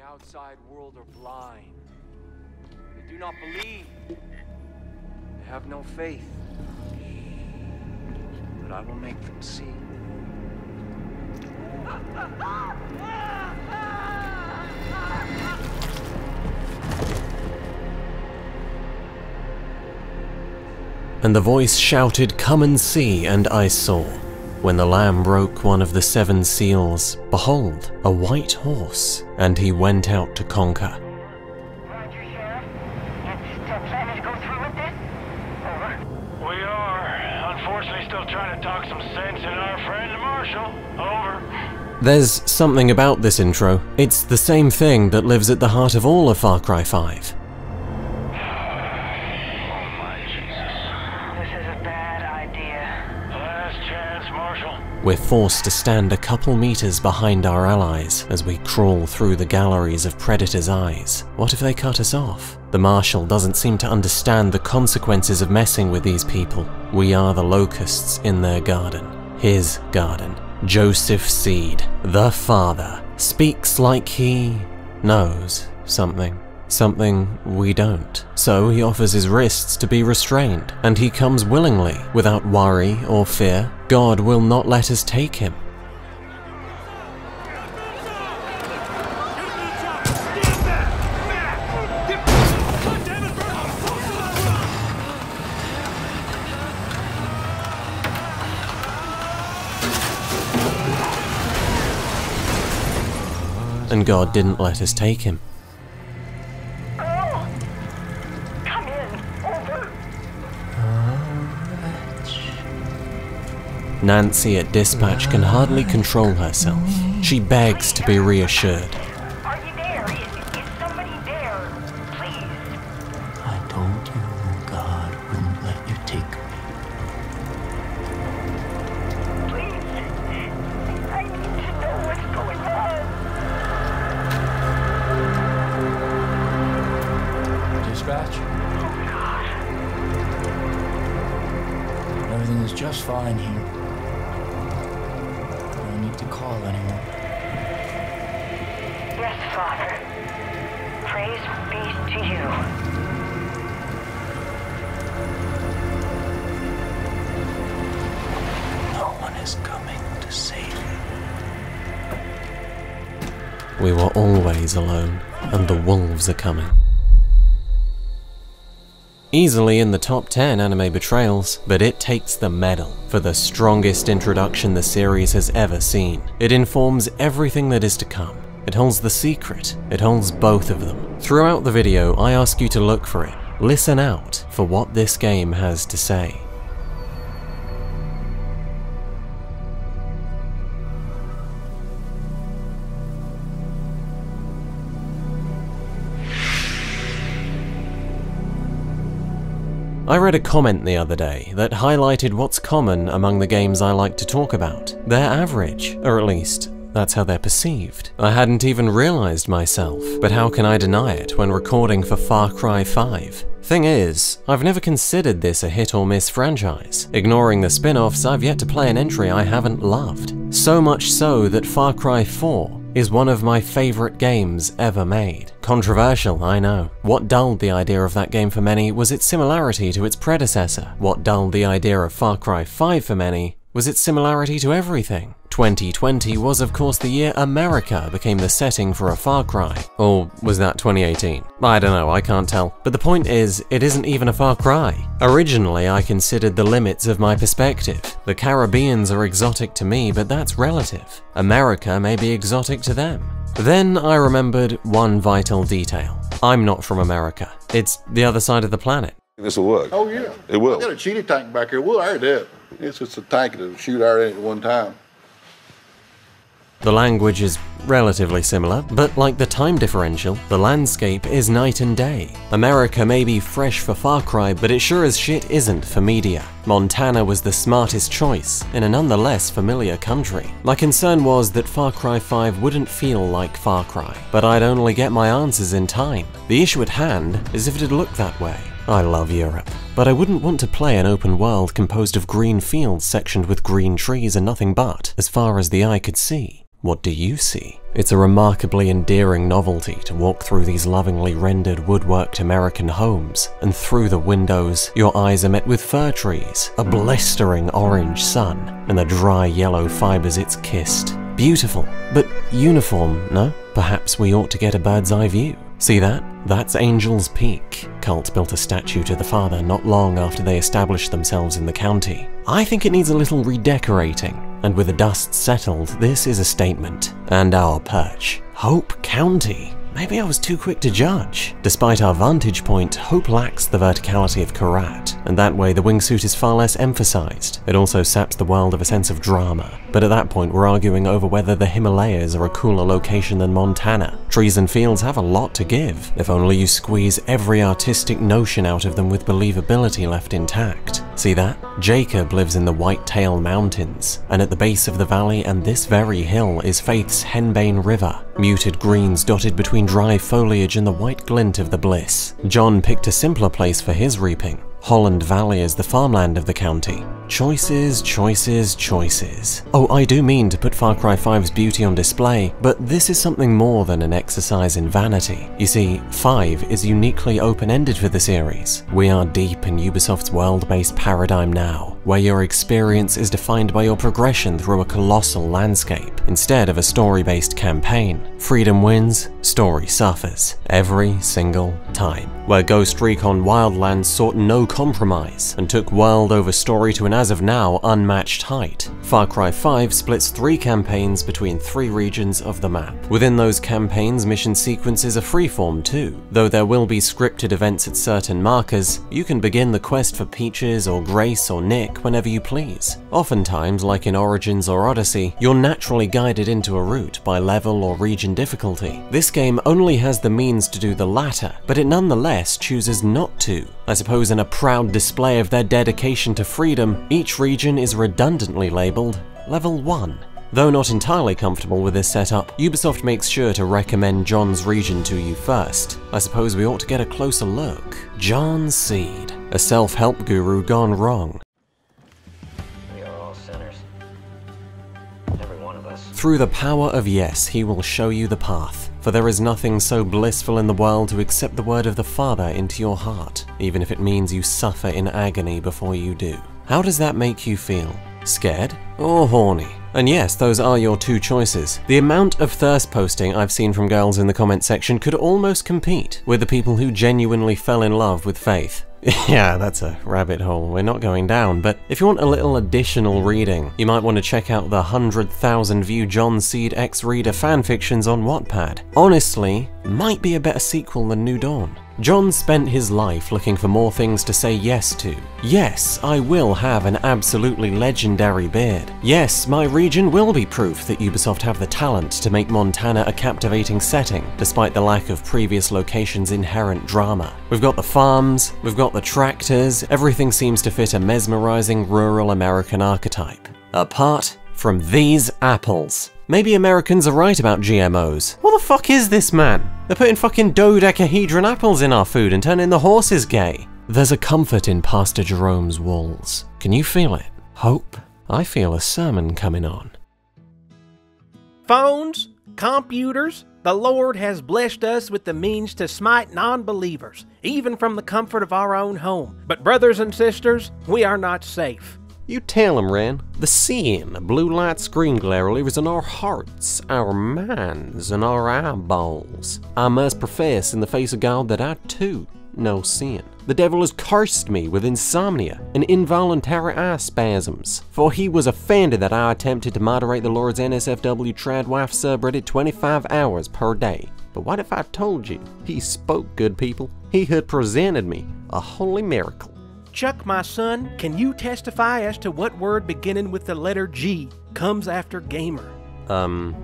the outside world are blind. They do not believe. They have no faith. But I will make them see. And the voice shouted, Come and see, and I saw. When the Lamb broke one of the seven seals, behold, a white horse, and he went out to conquer. Roger, Sheriff. You still planning to go through with this? Over. We are. Unfortunately, still trying to talk some sense in our friend Marshal. Over. There's something about this intro. It's the same thing that lives at the heart of all of Far Cry 5. We're forced to stand a couple meters behind our allies as we crawl through the galleries of Predator's eyes. What if they cut us off? The Marshal doesn't seem to understand the consequences of messing with these people. We are the locusts in their garden. His garden. Joseph Seed, the father, speaks like he knows something. Something we don't. So he offers his wrists to be restrained, and he comes willingly, without worry or fear. God will not let us take him. And God didn't let us take him. Nancy at dispatch can hardly control herself. She begs to be reassured. We were always alone, and the wolves are coming. Easily in the top 10 anime betrayals, but it takes the medal for the strongest introduction the series has ever seen. It informs everything that is to come. It holds the secret. It holds both of them. Throughout the video, I ask you to look for it. Listen out for what this game has to say. Read a comment the other day that highlighted what's common among the games I like to talk about. They're average, or at least, that's how they're perceived. I hadn't even realized myself, but how can I deny it when recording for Far Cry 5? Thing is, I've never considered this a hit or miss franchise. Ignoring the spin offs, I've yet to play an entry I haven't loved. So much so that Far Cry 4 is one of my favourite games ever made. Controversial, I know. What dulled the idea of that game for many was its similarity to its predecessor. What dulled the idea of Far Cry 5 for many was its similarity to everything. 2020 was of course the year America became the setting for a Far Cry. Or was that 2018? I don't know, I can't tell. But the point is, it isn't even a Far Cry. Originally, I considered the limits of my perspective. The Caribbeans are exotic to me, but that's relative. America may be exotic to them. Then I remembered one vital detail. I'm not from America. It's the other side of the planet. This will work. Oh, yeah. It will. I got a cheetah tank back here. We'll air that. It's just a tank to shoot air in at one time. The language is relatively similar, but like the time differential, the landscape is night and day. America may be fresh for Far Cry, but it sure as shit isn't for media. Montana was the smartest choice, in a nonetheless familiar country. My concern was that Far Cry 5 wouldn't feel like Far Cry, but I'd only get my answers in time. The issue at hand is if it'd look that way. I love Europe, but I wouldn't want to play an open world composed of green fields sectioned with green trees and nothing but, as far as the eye could see. What do you see? It's a remarkably endearing novelty to walk through these lovingly rendered woodworked American homes, and through the windows, your eyes are met with fir trees, a blistering orange sun, and the dry yellow fibers it's kissed. Beautiful, but uniform, no? Perhaps we ought to get a bird's eye view. See that? That's Angel's Peak. Cult built a statue to the father not long after they established themselves in the county. I think it needs a little redecorating, and with the dust settled, this is a statement. And our perch. Hope County. Maybe I was too quick to judge. Despite our vantage point, Hope lacks the verticality of Kyrat, and that way the wingsuit is far less emphasized. It also saps the world of a sense of drama. But at that point, we're arguing over whether the Himalayas are a cooler location than Montana. Trees and fields have a lot to give, if only you squeeze every artistic notion out of them with believability left intact. See that? Jacob lives in the Whitetail Mountains, and at the base of the valley and this very hill is Faith's Henbane River, muted greens dotted between dry foliage and the white glint of the bliss. John picked a simpler place for his reaping. Holland Valley is the farmland of the county. Choices, choices, choices. Oh, I do mean to put Far Cry 5's beauty on display, but this is something more than an exercise in vanity. You see, 5 is uniquely open-ended for the series. We are deep in Ubisoft's world-based paradigm now, where your experience is defined by your progression through a colossal landscape, instead of a story-based campaign. Freedom wins, story suffers. Every single time. Where Ghost Recon Wildlands sought no compromise, and took world over story to an as of now unmatched height. Far Cry 5 splits three campaigns between three regions of the map. Within those campaigns, mission sequences are freeform too. Though there will be scripted events at certain markers, you can begin the quest for Peaches or Grace or Nick whenever you please. Oftentimes, like in Origins or Odyssey, you're naturally guided into a route by level or region difficulty. This game only has the means to do the latter, but it nonetheless chooses not to. I suppose in a proud display of their dedication to freedom, each region is redundantly labelled Level 1. Though not entirely comfortable with this setup, Ubisoft makes sure to recommend John's region to you first. I suppose we ought to get a closer look. John Seed, a self-help guru gone wrong. We are all sinners. Every one of us. Through the power of yes, he will show you the path. For there is nothing so blissful in the world to accept the word of the Father into your heart, even if it means you suffer in agony before you do. How does that make you feel? Scared or horny? And yes, those are your two choices. The amount of thirst posting I've seen from girls in the comment section could almost compete with the people who genuinely fell in love with Faith. yeah, that's a rabbit hole we're not going down, but if you want a little additional reading, you might want to check out the 100,000 view John Seed X Reader fanfictions on Wattpad. Honestly, might be a better sequel than New Dawn. John spent his life looking for more things to say yes to. Yes, I will have an absolutely legendary beard. Yes, my region will be proof that Ubisoft have the talent to make Montana a captivating setting, despite the lack of previous locations' inherent drama. We've got the farms, we've got the tractors, everything seems to fit a mesmerizing rural American archetype. Apart from these apples. Maybe Americans are right about GMOs. What the fuck is this man? They're putting fucking dodecahedron apples in our food and turning the horses gay. There's a comfort in Pastor Jerome's walls. Can you feel it? Hope? I feel a sermon coming on. Phones, computers, the Lord has blessed us with the means to smite non believers, even from the comfort of our own home. But, brothers and sisters, we are not safe. You tell him, Ren. The sin, blue light screen glare lives in our hearts, our minds, and our eyeballs. I must profess in the face of God that I too know sin. The devil has cursed me with insomnia and involuntary eye spasms, for he was offended that I attempted to moderate the Lord's NSFW Tradwife subreddit 25 hours per day. But what if I told you he spoke, good people? He had presented me a holy miracle. Chuck, my son, can you testify as to what word beginning with the letter G comes after gamer? Um,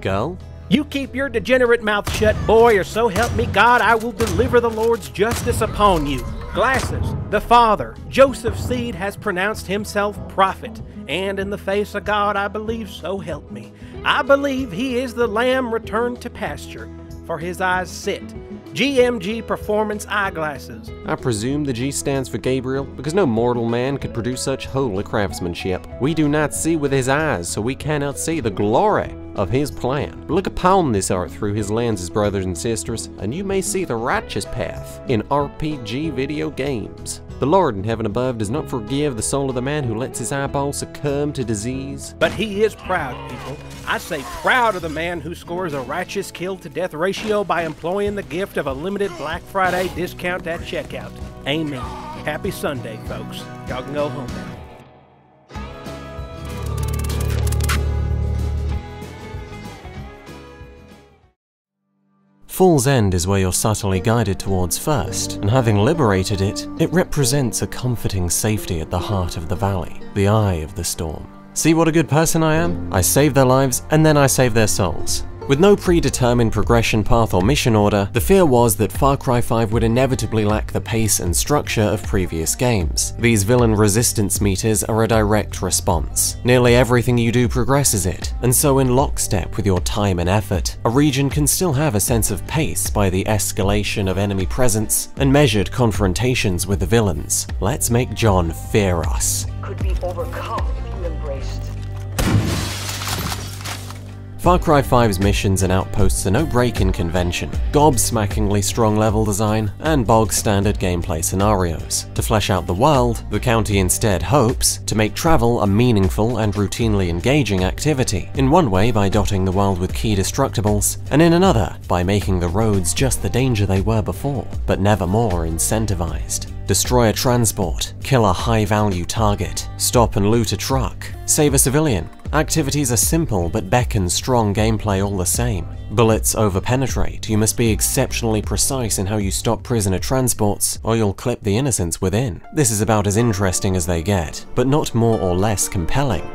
go? You keep your degenerate mouth shut, boy, or so help me God, I will deliver the Lord's justice upon you. Glasses, the father, Joseph Seed, has pronounced himself prophet, and in the face of God, I believe, so help me. I believe he is the lamb returned to pasture, for his eyes sit. GMG Performance Eyeglasses. I presume the G stands for Gabriel, because no mortal man could produce such holy craftsmanship. We do not see with his eyes, so we cannot see the glory of his plan. Look upon this art through his lenses, brothers and sisters, and you may see the righteous path in RPG video games. The Lord in heaven above does not forgive the soul of the man who lets his eyeball succumb to disease. But he is proud, people. I say proud of the man who scores a righteous kill to death ratio by employing the gift of a limited Black Friday discount at checkout. Amen. Happy Sunday, folks. Y'all can go home now. Fall's End is where you're subtly guided towards first, and having liberated it, it represents a comforting safety at the heart of the valley, the eye of the storm. See what a good person I am? I save their lives, and then I save their souls. With no predetermined progression path or mission order, the fear was that Far Cry 5 would inevitably lack the pace and structure of previous games. These villain resistance meters are a direct response. Nearly everything you do progresses it, and so in lockstep with your time and effort, a region can still have a sense of pace by the escalation of enemy presence and measured confrontations with the villains. Let's make John fear us. Could be overcome Far Cry 5's missions and outposts are no break in convention, gobsmackingly strong level design, and bog standard gameplay scenarios. To flesh out the world, the county instead hopes to make travel a meaningful and routinely engaging activity, in one way by dotting the world with key destructibles, and in another by making the roads just the danger they were before, but never more incentivized. Destroy a transport, kill a high value target, stop and loot a truck, save a civilian, Activities are simple but beckon strong gameplay all the same. Bullets overpenetrate, you must be exceptionally precise in how you stop prisoner transports, or you'll clip the innocents within. This is about as interesting as they get, but not more or less compelling.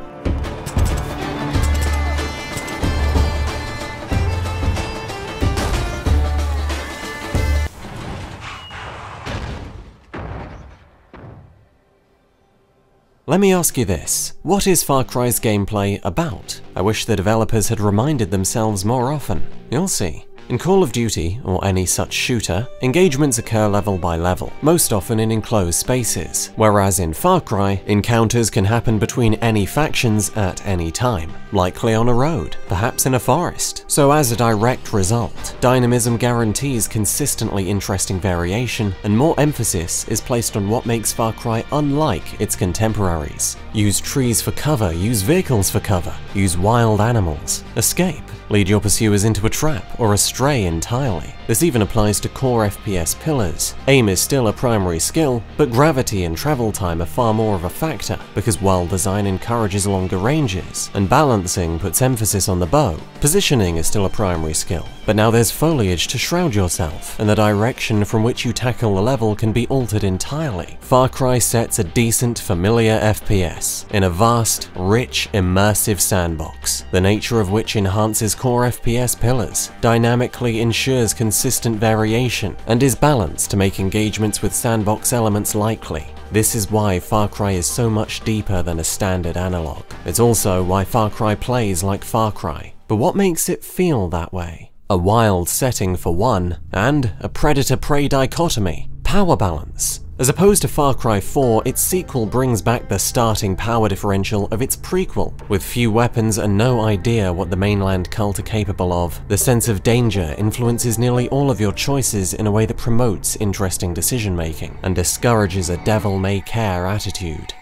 Let me ask you this, what is Far Cry's gameplay about? I wish the developers had reminded themselves more often. You'll see. In Call of Duty, or any such shooter, engagements occur level by level, most often in enclosed spaces, whereas in Far Cry, encounters can happen between any factions at any time, likely on a road, perhaps in a forest. So as a direct result, dynamism guarantees consistently interesting variation, and more emphasis is placed on what makes Far Cry unlike its contemporaries. Use trees for cover, use vehicles for cover, use wild animals, escape, lead your pursuers into a trap, or astray entirely. This even applies to core FPS pillars. Aim is still a primary skill, but gravity and travel time are far more of a factor, because world design encourages longer ranges, and balancing puts emphasis on the bow. Positioning is still a primary skill, but now there's foliage to shroud yourself, and the direction from which you tackle the level can be altered entirely. Far Cry sets a decent, familiar FPS, in a vast, rich, immersive sandbox, the nature of which enhances core FPS pillars, dynamically ensures consistent variation, and is balanced to make engagements with sandbox elements likely. This is why Far Cry is so much deeper than a standard analog. It's also why Far Cry plays like Far Cry. But what makes it feel that way? A wild setting for one, and a predator-prey dichotomy. Power balance. As opposed to Far Cry 4, its sequel brings back the starting power differential of its prequel. With few weapons and no idea what the mainland cult are capable of, the sense of danger influences nearly all of your choices in a way that promotes interesting decision making, and discourages a devil-may-care attitude.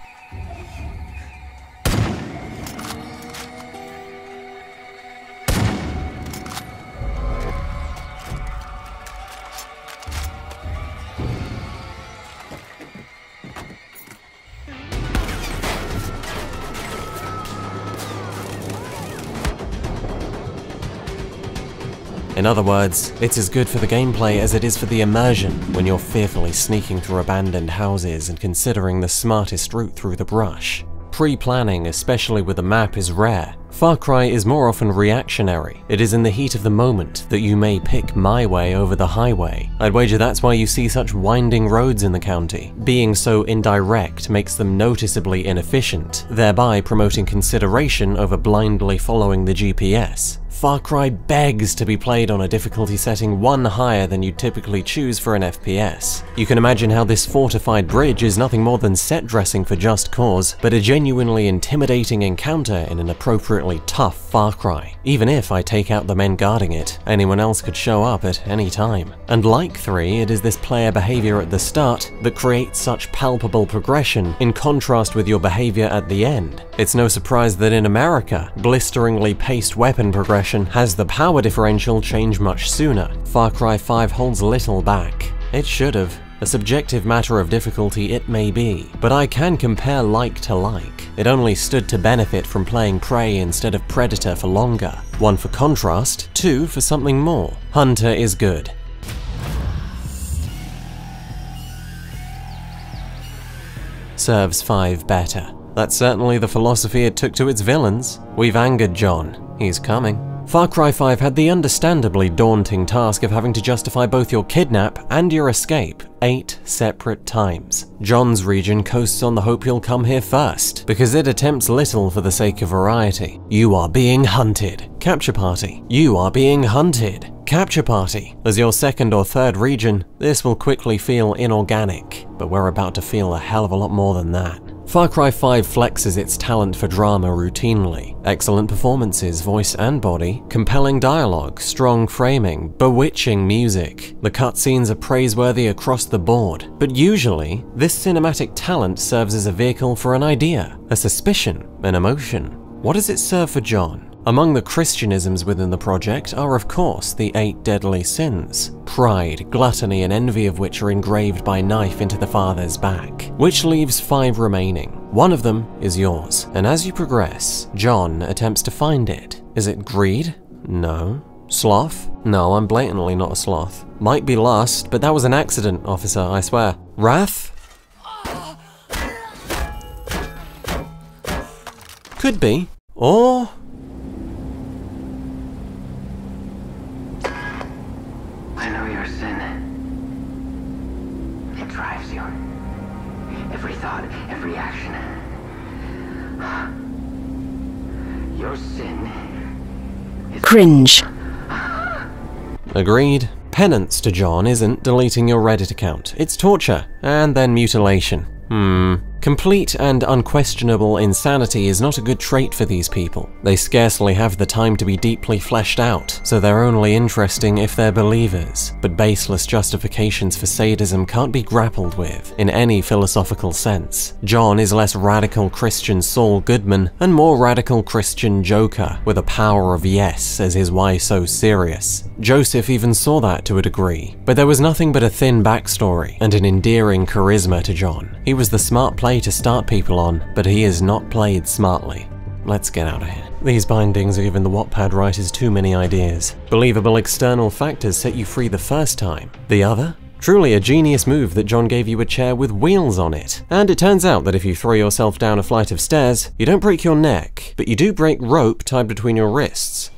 In other words, it's as good for the gameplay as it is for the immersion when you're fearfully sneaking through abandoned houses and considering the smartest route through the brush. Pre-planning, especially with a map, is rare. Far Cry is more often reactionary. It is in the heat of the moment that you may pick my way over the highway. I'd wager that's why you see such winding roads in the county. Being so indirect makes them noticeably inefficient, thereby promoting consideration over blindly following the GPS. Far Cry begs to be played on a difficulty setting one higher than you'd typically choose for an FPS. You can imagine how this fortified bridge is nothing more than set dressing for Just Cause, but a genuinely intimidating encounter in an appropriately tough Far Cry. Even if I take out the men guarding it, anyone else could show up at any time. And like 3, it is this player behavior at the start that creates such palpable progression in contrast with your behavior at the end. It's no surprise that in America, blisteringly paced weapon progression has the power differential change much sooner. Far Cry 5 holds little back. It should have. A subjective matter of difficulty it may be, but I can compare like to like. It only stood to benefit from playing Prey instead of Predator for longer. One for contrast, two for something more. Hunter is good. Serves 5 better. That's certainly the philosophy it took to its villains. We've angered John. He's coming. Far Cry 5 had the understandably daunting task of having to justify both your kidnap and your escape eight separate times. John's region coasts on the hope you'll come here first, because it attempts little for the sake of variety. You are being hunted. Capture Party. You are being hunted. Capture Party. As your second or third region, this will quickly feel inorganic, but we're about to feel a hell of a lot more than that. Far Cry 5 flexes its talent for drama routinely. Excellent performances, voice and body, compelling dialogue, strong framing, bewitching music. The cutscenes are praiseworthy across the board, but usually, this cinematic talent serves as a vehicle for an idea, a suspicion, an emotion. What does it serve for John? Among the Christianisms within the project are, of course, the eight deadly sins pride, gluttony, and envy of which are engraved by knife into the father's back, which leaves five remaining. One of them is yours, and as you progress, John attempts to find it. Is it greed? No. Sloth? No, I'm blatantly not a sloth. Might be lust, but that was an accident, officer, I swear. Wrath? Could be. Or Cringe. Agreed. Penance to John isn't deleting your Reddit account, it's torture, and then mutilation. Hmm. Complete and unquestionable insanity is not a good trait for these people. They scarcely have the time to be deeply fleshed out, so they're only interesting if they're believers. But baseless justifications for sadism can't be grappled with in any philosophical sense. John is less radical Christian Saul Goodman and more radical Christian Joker, with a power of yes as his why so serious. Joseph even saw that to a degree, but there was nothing but a thin backstory and an endearing charisma to John. He was the smart to start people on, but he is not played smartly. Let's get out of here. These bindings are giving the Wattpad writers too many ideas. Believable external factors set you free the first time. The other? Truly a genius move that John gave you a chair with wheels on it. And it turns out that if you throw yourself down a flight of stairs, you don't break your neck, but you do break rope tied between your wrists.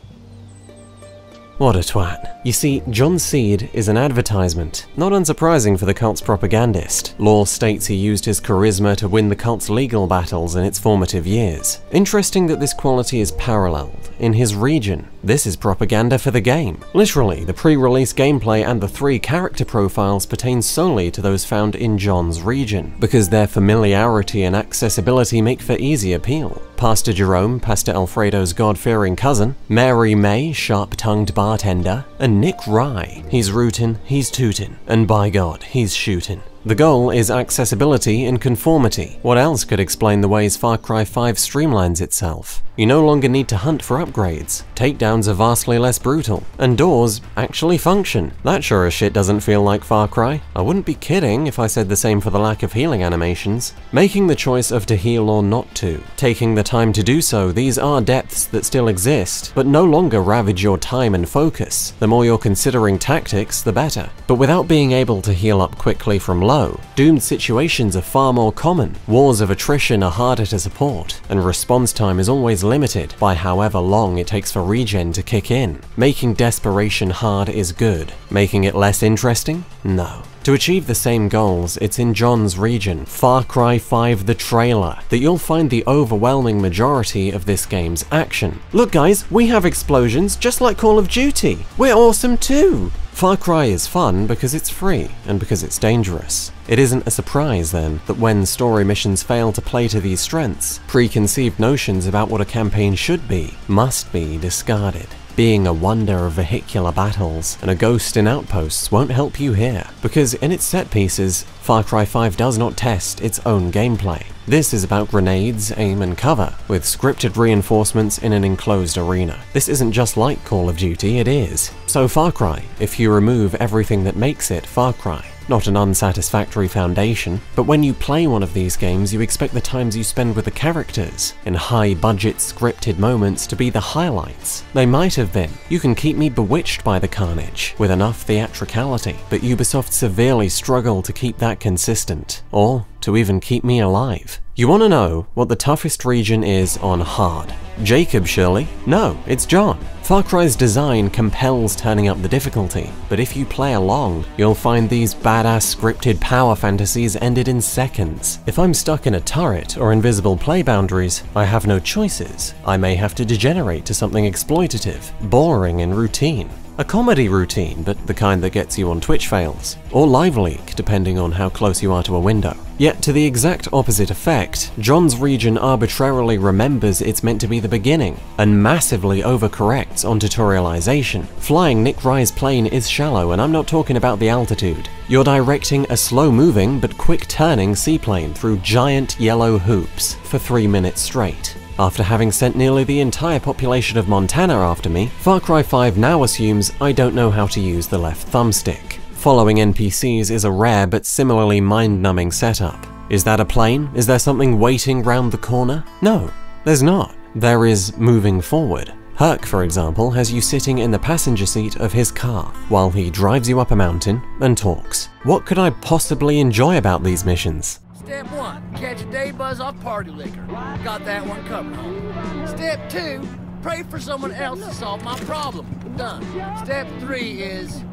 What a twat. You see, John Seed is an advertisement, not unsurprising for the cult's propagandist. Lore states he used his charisma to win the cult's legal battles in its formative years. Interesting that this quality is paralleled in his region. This is propaganda for the game. Literally, the pre-release gameplay and the three character profiles pertain solely to those found in John's region, because their familiarity and accessibility make for easy appeal. Pastor Jerome, Pastor Alfredo's God-fearing cousin, Mary May, sharp-tongued bartender, and Nick Rye. He's rootin', he's tootin', and by God, he's shootin'. The goal is accessibility and conformity. What else could explain the ways Far Cry 5 streamlines itself? You no longer need to hunt for upgrades. Takedowns are vastly less brutal, and doors actually function. That sure as shit doesn't feel like Far Cry. I wouldn't be kidding if I said the same for the lack of healing animations. Making the choice of to heal or not to. Taking the time to do so, these are depths that still exist, but no longer ravage your time and focus. The more you're considering tactics, the better. But without being able to heal up quickly from low, doomed situations are far more common, wars of attrition are harder to support, and response time is always limited by however long it takes for regen to kick in. Making desperation hard is good. Making it less interesting? No. To achieve the same goals, it's in John's region, Far Cry 5 the trailer, that you'll find the overwhelming majority of this game's action. Look guys, we have explosions just like Call of Duty. We're awesome too! Far Cry is fun because it's free and because it's dangerous. It isn't a surprise then that when story missions fail to play to these strengths, preconceived notions about what a campaign should be must be discarded. Being a wonder of vehicular battles and a ghost in outposts won't help you here, because in its set pieces, Far Cry 5 does not test its own gameplay. This is about grenades, aim and cover, with scripted reinforcements in an enclosed arena. This isn't just like Call of Duty, it is. So Far Cry, if you remove everything that makes it Far Cry. Not an unsatisfactory foundation, but when you play one of these games you expect the times you spend with the characters, in high-budget scripted moments to be the highlights. They might have been. You can keep me bewitched by the carnage, with enough theatricality, but Ubisoft severely struggle to keep that consistent, or to even keep me alive. You want to know what the toughest region is on hard? Jacob, surely? No, it's John. Far Cry's design compels turning up the difficulty, but if you play along, you'll find these badass scripted power fantasies ended in seconds. If I'm stuck in a turret or invisible play boundaries, I have no choices. I may have to degenerate to something exploitative, boring and routine. A comedy routine, but the kind that gets you on Twitch fails, or Live Leak, depending on how close you are to a window. Yet to the exact opposite effect, John's region arbitrarily remembers it's meant to be the beginning, and massively overcorrects on tutorialization. Flying Nick Rye's plane is shallow, and I'm not talking about the altitude. You're directing a slow-moving but quick-turning seaplane through giant yellow hoops for three minutes straight. After having sent nearly the entire population of Montana after me, Far Cry 5 now assumes I don't know how to use the left thumbstick. Following NPCs is a rare but similarly mind-numbing setup. Is that a plane? Is there something waiting round the corner? No, there's not. There is moving forward. Hurk, for example, has you sitting in the passenger seat of his car while he drives you up a mountain and talks. What could I possibly enjoy about these missions? Step one, catch a day buzz off party liquor. Got that one covered. Step two, pray for someone else to solve my problem. Done. Step three is.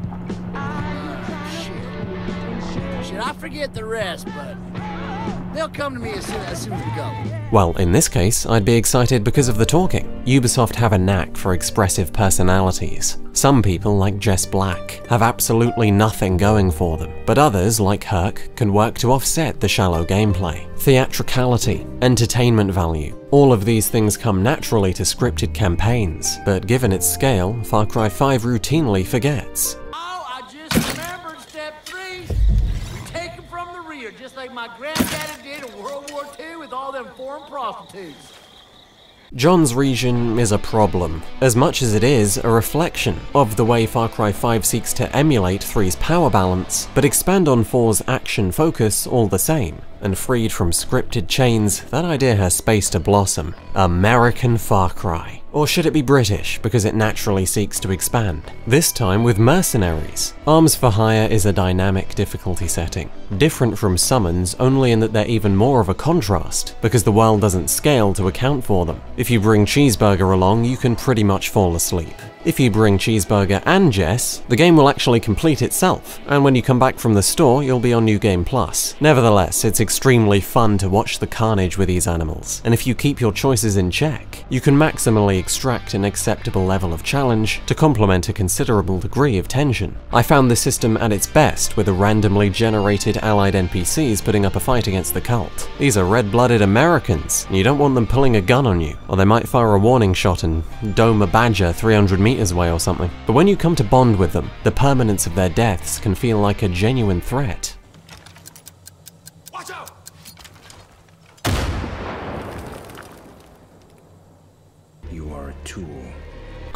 Shit, I forget the rest, but they'll come to me as soon as, soon as we go. Well, in this case, I'd be excited because of the talking. Ubisoft have a knack for expressive personalities. Some people, like Jess Black, have absolutely nothing going for them, but others, like Hurk, can work to offset the shallow gameplay. Theatricality, entertainment value, all of these things come naturally to scripted campaigns, but given its scale, Far Cry 5 routinely forgets. Oh, my granddaddy did in World War II with all them foreign prostitutes. John's region is a problem, as much as it is a reflection of the way Far Cry 5 seeks to emulate 3's power balance, but expand on 4's action focus all the same. And freed from scripted chains, that idea has space to blossom. American Far Cry. Or should it be British, because it naturally seeks to expand? This time with mercenaries. Arms for Hire is a dynamic difficulty setting, different from Summons only in that they're even more of a contrast, because the world doesn't scale to account for them. If you bring Cheeseburger along, you can pretty much fall asleep. If you bring Cheeseburger and Jess, the game will actually complete itself, and when you come back from the store, you'll be on New Game Plus. Nevertheless, it's extremely fun to watch the carnage with these animals, and if you keep your choices in check, you can maximally extract an acceptable level of challenge to complement a considerable degree of tension. I found the system at its best with the randomly generated allied NPCs putting up a fight against the cult. These are red-blooded Americans, and you don't want them pulling a gun on you, or they might fire a warning shot and dome a badger 300 meters away or something. But when you come to bond with them, the permanence of their deaths can feel like a genuine threat. Watch out! You are a tool.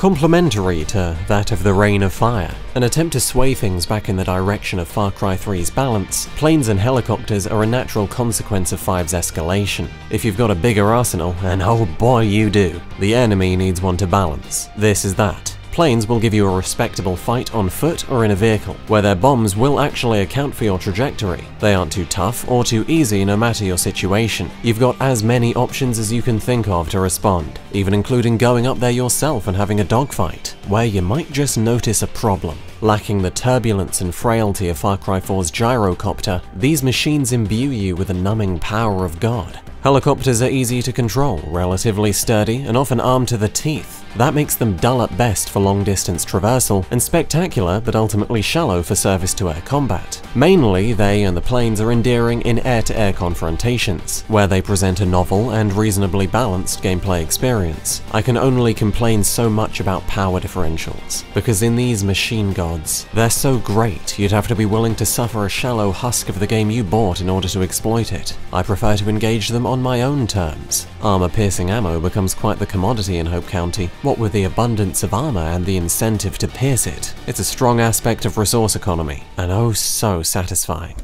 Complementary to that of the Reign of Fire, an attempt to sway things back in the direction of Far Cry 3's balance, planes and helicopters are a natural consequence of 5's escalation. If you've got a bigger arsenal, and oh boy you do, the enemy needs one to balance. This is that. Planes will give you a respectable fight on foot or in a vehicle, where their bombs will actually account for your trajectory. They aren't too tough or too easy no matter your situation. You've got as many options as you can think of to respond, even including going up there yourself and having a dogfight, where you might just notice a problem. Lacking the turbulence and frailty of Far Cry 4's gyrocopter, these machines imbue you with the numbing power of God. Helicopters are easy to control, relatively sturdy, and often armed to the teeth. That makes them dull at best for long distance traversal, and spectacular but ultimately shallow for surface to air combat. Mainly, they and the planes are endearing in air to air confrontations, where they present a novel and reasonably balanced gameplay experience. I can only complain so much about power differentials, because in these machine gods, they're so great you'd have to be willing to suffer a shallow husk of the game you bought in order to exploit it. I prefer to engage them on my own terms. Armor piercing ammo becomes quite the commodity in Hope County, what with the abundance of armor and the incentive to pierce it. It's a strong aspect of resource economy, and oh so satisfying.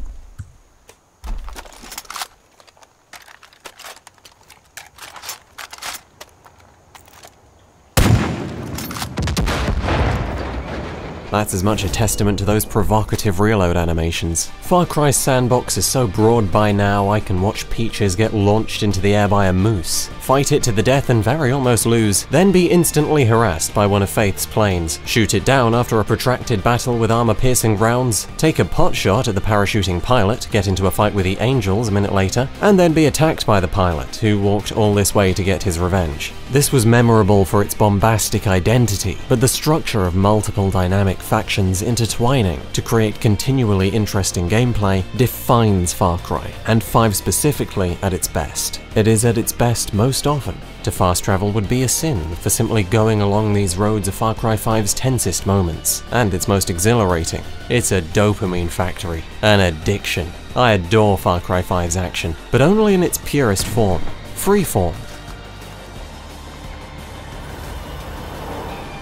That's as much a testament to those provocative reload animations. Far Cry Sandbox is so broad by now I can watch Peaches get launched into the air by a moose, fight it to the death and very almost lose, then be instantly harassed by one of Faith's planes, shoot it down after a protracted battle with armor-piercing rounds, take a pot shot at the parachuting pilot, get into a fight with the Angels a minute later, and then be attacked by the pilot, who walked all this way to get his revenge. This was memorable for its bombastic identity, but the structure of multiple dynamic factions intertwining to create continually interesting gameplay defines Far Cry, and 5 specifically at its best. It is at its best most often. To fast travel would be a sin for simply going along these roads of Far Cry 5's tensest moments, and its most exhilarating. It's a dopamine factory, an addiction. I adore Far Cry 5's action, but only in its purest form, free form.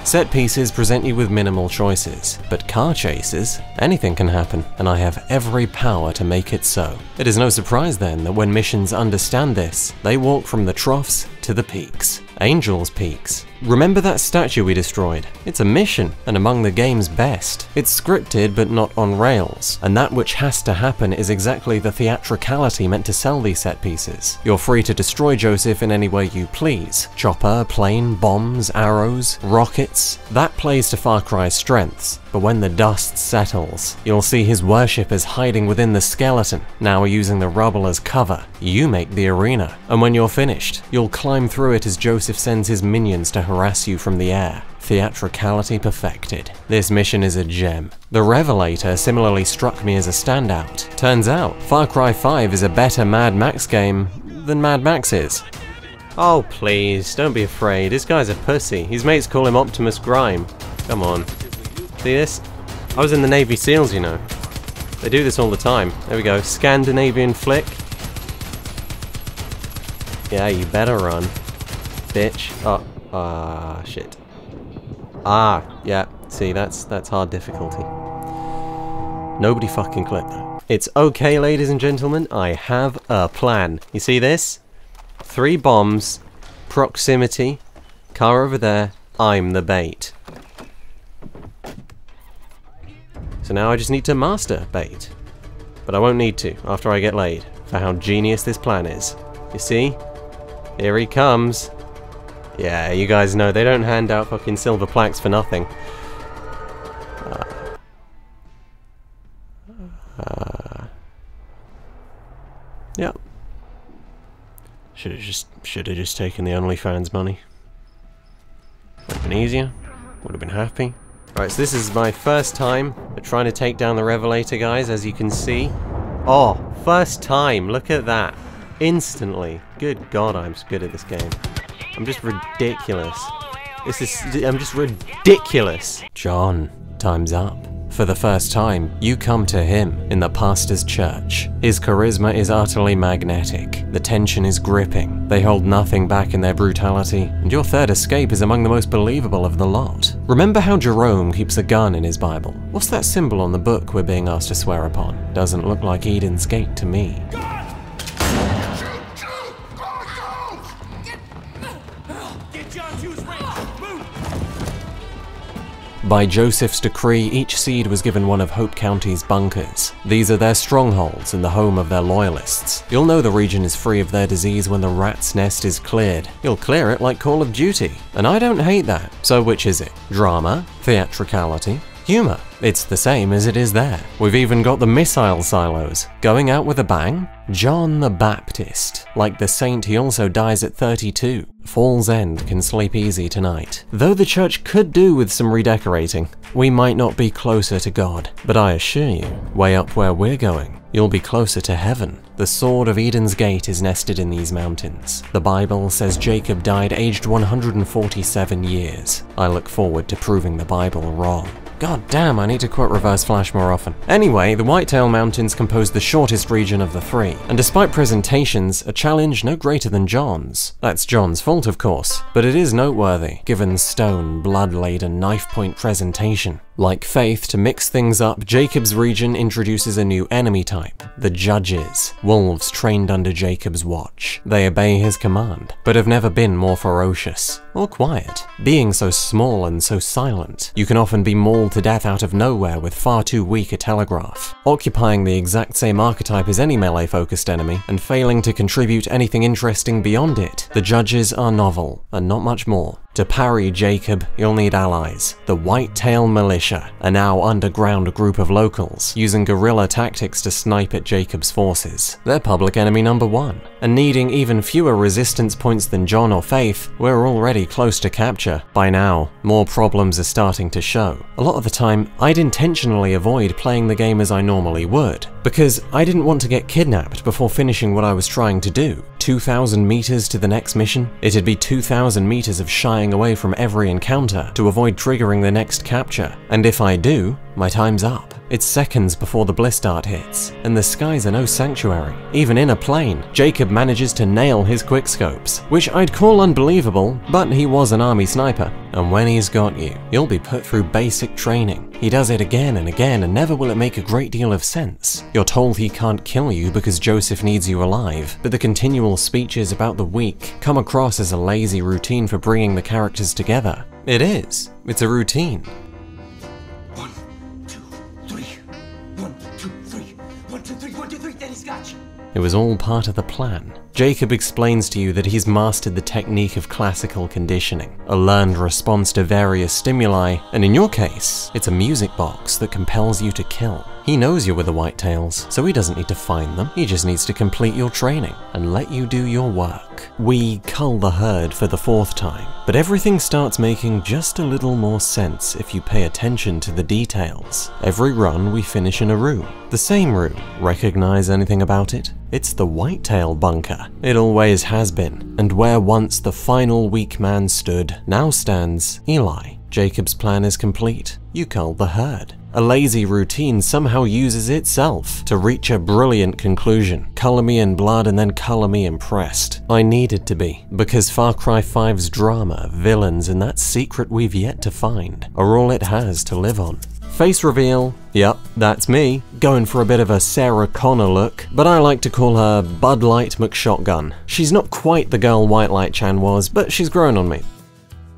Set pieces present you with minimal choices, but car chases, anything can happen, and I have every power to make it so. It is no surprise then that when missions understand this, they walk from the troughs to the peaks. Angel's Peaks. Remember that statue we destroyed? It's a mission, and among the game's best. It's scripted but not on rails, and that which has to happen is exactly the theatricality meant to sell these set pieces. You're free to destroy Joseph in any way you please. Chopper, plane, bombs, arrows, rockets. That plays to Far Cry's strengths, but when the dust settles, you'll see his worshippers hiding within the skeleton, now using the rubble as cover. You make the arena, and when you're finished, you'll climb through it as Joseph sends his minions to harass you from the air. Theatricality perfected. This mission is a gem. The Revelator similarly struck me as a standout. Turns out, Far Cry 5 is a better Mad Max game than Mad Max is. Oh please, don't be afraid, this guy's a pussy. His mates call him Optimus Grime. Come on. See this? I was in the Navy SEALs, you know. They do this all the time. There we go, Scandinavian flick. Yeah, you better run. Bitch. Oh, ah, shit. Ah, yeah, see, that's that's hard difficulty. Nobody fucking clicked that. It's okay, ladies and gentlemen, I have a plan. You see this? Three bombs, proximity, car over there, I'm the bait. So now I just need to master bait. But I won't need to after I get laid, for how genius this plan is. You see? Here he comes. Yeah, you guys know, they don't hand out fucking silver plaques for nothing. Uh, uh, yeah. Should have just should have just taken the OnlyFans money. Would have been easier. Would have been happy. Right, so this is my first time trying to take down the Revelator, guys, as you can see. Oh, first time. Look at that. Instantly. Good God, I'm good at this game. I'm just ridiculous. This is... I'm just ridiculous. John, time's up. For the first time, you come to him in the pastor's church. His charisma is utterly magnetic. The tension is gripping. They hold nothing back in their brutality, and your third escape is among the most believable of the lot. Remember how Jerome keeps a gun in his Bible? What's that symbol on the book we're being asked to swear upon? Doesn't look like Eden's Gate to me. By Joseph's decree, each seed was given one of Hope County's bunkers. These are their strongholds and the home of their loyalists. You'll know the region is free of their disease when the rat's nest is cleared. You'll clear it like Call of Duty. And I don't hate that. So which is it? Drama? Theatricality? Humor. It's the same as it is there. We've even got the missile silos. Going out with a bang? John the Baptist. Like the saint, he also dies at 32. Fall's End can sleep easy tonight. Though the church could do with some redecorating, we might not be closer to God. But I assure you, way up where we're going, you'll be closer to heaven. The sword of Eden's Gate is nested in these mountains. The Bible says Jacob died aged 147 years. I look forward to proving the Bible wrong. God damn, I need to quote Reverse Flash more often. Anyway, the Whitetail Mountains compose the shortest region of the three, and despite presentations, a challenge no greater than John's. That's John's fault, of course, but it is noteworthy, given stone, blood-laden, knife-point presentation. Like Faith, to mix things up, Jacob's region introduces a new enemy type, the Judges, wolves trained under Jacob's watch. They obey his command, but have never been more ferocious or quiet. Being so small and so silent, you can often be mauled to death out of nowhere with far too weak a telegraph. Occupying the exact same archetype as any melee-focused enemy, and failing to contribute anything interesting beyond it, the Judges are novel, and not much more. To parry Jacob, you'll need allies. The Whitetail Militia, a now underground group of locals, using guerrilla tactics to snipe at Jacob's forces. They're public enemy number one, and needing even fewer resistance points than John or Faith, we're already close to capture. By now, more problems are starting to show. A lot of the time, I'd intentionally avoid playing the game as I normally would, because I didn't want to get kidnapped before finishing what I was trying to do. 2,000 meters to the next mission? It'd be 2,000 meters of shying away from every encounter to avoid triggering the next capture. And if I do, my time's up. It's seconds before the bliss dart hits, and the skies are no sanctuary. Even in a plane, Jacob manages to nail his quickscopes, which I'd call unbelievable, but he was an army sniper. And when he's got you, you'll be put through basic training. He does it again and again, and never will it make a great deal of sense. You're told he can't kill you because Joseph needs you alive, but the continual speeches about the weak come across as a lazy routine for bringing the characters together. It is. It's a routine. It was all part of the plan. Jacob explains to you that he's mastered the technique of classical conditioning, a learned response to various stimuli, and in your case, it's a music box that compels you to kill. He knows you're with the Whitetails, so he doesn't need to find them, he just needs to complete your training and let you do your work. We cull the herd for the fourth time, but everything starts making just a little more sense if you pay attention to the details. Every run we finish in a room, the same room. Recognize anything about it? It's the Whitetail Bunker. It always has been, and where once the final weak man stood, now stands Eli. Jacob's plan is complete. You cull the herd. A lazy routine somehow uses itself to reach a brilliant conclusion. Color me in blood and then color me impressed. I needed to be, because Far Cry 5's drama, villains, and that secret we've yet to find are all it has to live on. Face reveal, yep, that's me, going for a bit of a Sarah Connor look, but I like to call her Bud Light McShotgun. She's not quite the girl White Light Chan was, but she's grown on me.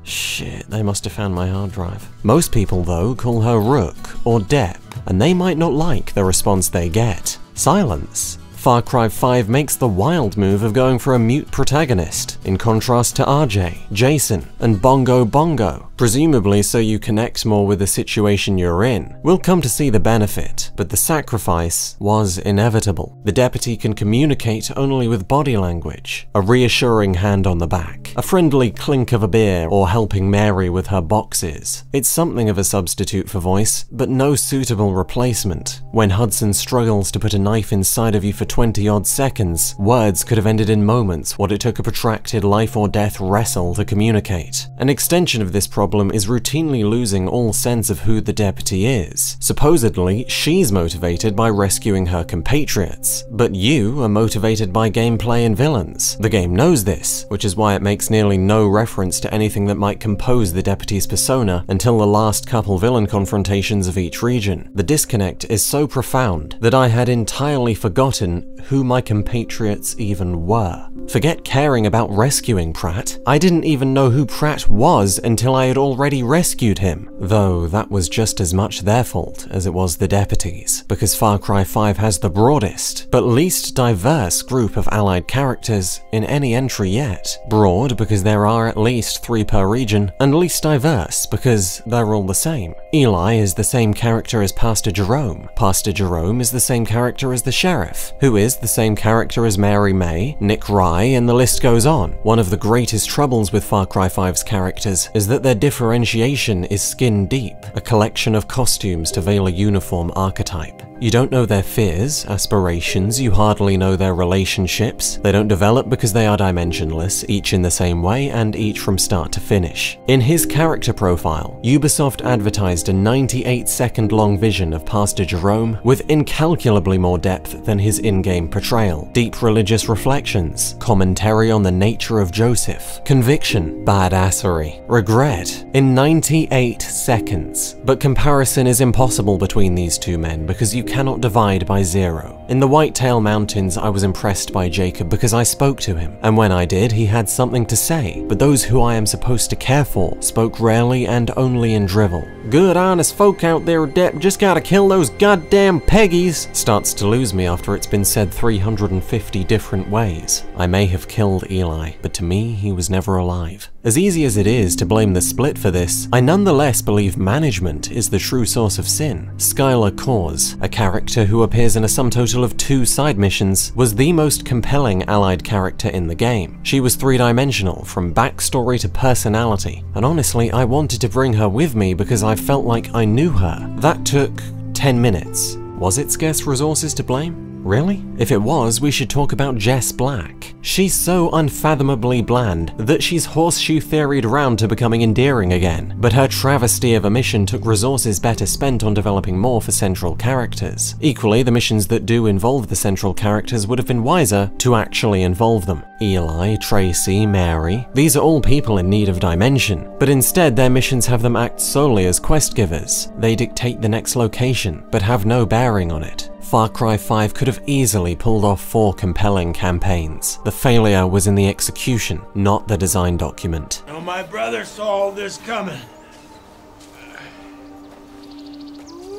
Shit, they must have found my hard drive. Most people, though, call her Rook or Dep, and they might not like the response they get. Silence. Far Cry 5 makes the wild move of going for a mute protagonist, in contrast to Ajay, Jason, and Bongo Bongo, presumably so you connect more with the situation you're in. We'll come to see the benefit, but the sacrifice was inevitable. The deputy can communicate only with body language, a reassuring hand on the back, a friendly clink of a beer, or helping Mary with her boxes. It's something of a substitute for voice, but no suitable replacement. When Hudson struggles to put a knife inside of you for 20 odd seconds, words could have ended in moments what it took a protracted life or death wrestle to communicate. An extension of this problem is routinely losing all sense of who the deputy is. Supposedly, she's motivated by rescuing her compatriots, but you are motivated by gameplay and villains. The game knows this, which is why it makes nearly no reference to anything that might compose the deputy's persona until the last couple villain confrontations of each region. The disconnect is so profound that I had entirely forgotten who my compatriots even were. Forget caring about rescuing Pratt. I didn't even know who Pratt was until I had had already rescued him, though that was just as much their fault as it was the deputies, because Far Cry 5 has the broadest, but least diverse group of allied characters in any entry yet. Broad because there are at least three per region, and least diverse because they're all the same. Eli is the same character as Pastor Jerome. Pastor Jerome is the same character as the sheriff, who is the same character as Mary May, Nick Rye, and the list goes on. One of the greatest troubles with Far Cry 5's characters is that their differentiation is skin deep, a collection of costumes to veil a uniform archetype. You don't know their fears, aspirations, you hardly know their relationships. They don't develop because they are dimensionless, each in the same way and each from start to finish. In his character profile, Ubisoft advertised a 98 second long vision of Pastor Jerome with incalculably more depth than his in-game portrayal. Deep religious reflections, commentary on the nature of Joseph, conviction, badassery, regret, in 98 seconds. But comparison is impossible between these two men because you cannot divide by zero. In the Whitetail Mountains, I was impressed by Jacob because I spoke to him, and when I did, he had something to say, but those who I am supposed to care for spoke rarely and only in drivel. Good honest folk out there, Dep, just gotta kill those goddamn Peggies, starts to lose me after it's been said 350 different ways. I may have killed Eli, but to me, he was never alive. As easy as it is to blame the split for this, I nonetheless believe management is the true source of sin. Skylar Cause, a character who appears in a sum total of two side missions, was the most compelling allied character in the game. She was three-dimensional, from backstory to personality, and honestly, I wanted to bring her with me because I felt like I knew her. That took 10 minutes. Was it scarce resources to blame? Really? If it was, we should talk about Jess Black. She's so unfathomably bland that she's horseshoe theoried round to becoming endearing again, but her travesty of a mission took resources better spent on developing more for central characters. Equally, the missions that do involve the central characters would have been wiser to actually involve them. Eli, Tracy, Mary, these are all people in need of dimension, but instead their missions have them act solely as quest givers. They dictate the next location, but have no bearing on it. Far Cry 5 could have easily pulled off four compelling campaigns. The failure was in the execution, not the design document. Now, my brother saw all this coming.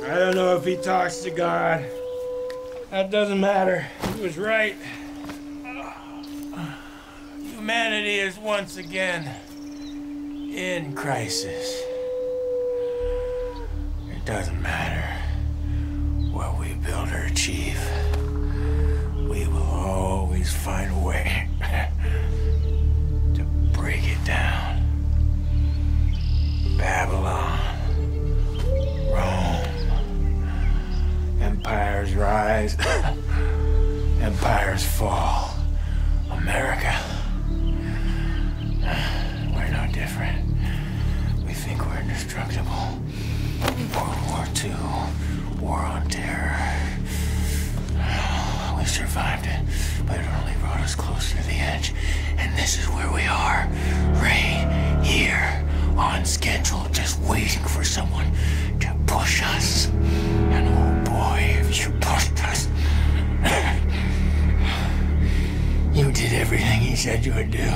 I don't know if he talks to God. That doesn't matter. He was right. Humanity is once again in crisis. It doesn't matter what we build or achieve. We will always find a way to break it down. Babylon, Rome, empires rise, empires fall. America, we're no different. We think we're indestructible. World War II, war on terror. We survived it, but it only brought us closer to the edge. And this is where we are, right here, on schedule, just waiting for someone to push us. And oh boy, if you pushed us. you did everything he said you would do.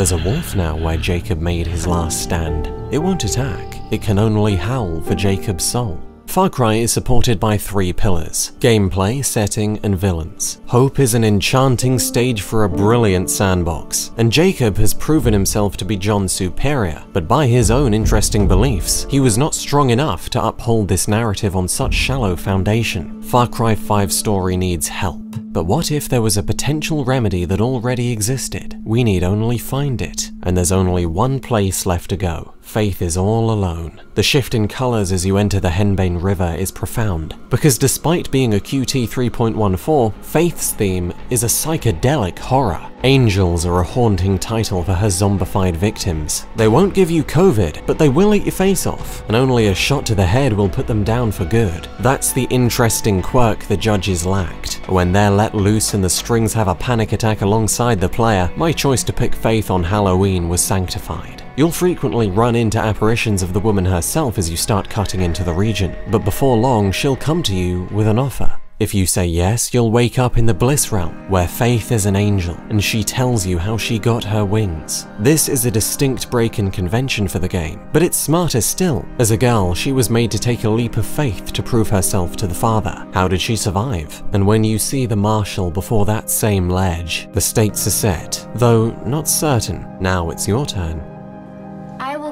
There's a wolf now where Jacob made his last stand. It won't attack, it can only howl for Jacob's soul. Far Cry is supported by three pillars gameplay, setting, and villains. Hope is an enchanting stage for a brilliant sandbox, and Jacob has proven himself to be John's superior, but by his own interesting beliefs, he was not strong enough to uphold this narrative on such shallow foundation. Far Cry 5 story needs help. But what if there was a potential remedy that already existed? We need only find it, and there's only one place left to go. Faith is all alone. The shift in colours as you enter the Henbane River is profound, because despite being a QT 3.14, Faith's theme is a psychedelic horror. Angels are a haunting title for her zombified victims. They won't give you COVID, but they will eat your face off, and only a shot to the head will put them down for good. That's the interesting quirk the judges lacked. When they're let loose and the strings have a panic attack alongside the player, my choice to pick Faith on Halloween was sanctified. You'll frequently run into apparitions of the woman herself as you start cutting into the region, but before long she'll come to you with an offer. If you say yes, you'll wake up in the Bliss Realm, where Faith is an angel, and she tells you how she got her wings. This is a distinct break in convention for the game, but it's smarter still. As a girl, she was made to take a leap of faith to prove herself to the father. How did she survive? And when you see the Marshal before that same ledge, the stakes are set, though not certain. Now it's your turn.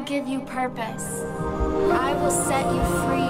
Give you purpose. I will set you free.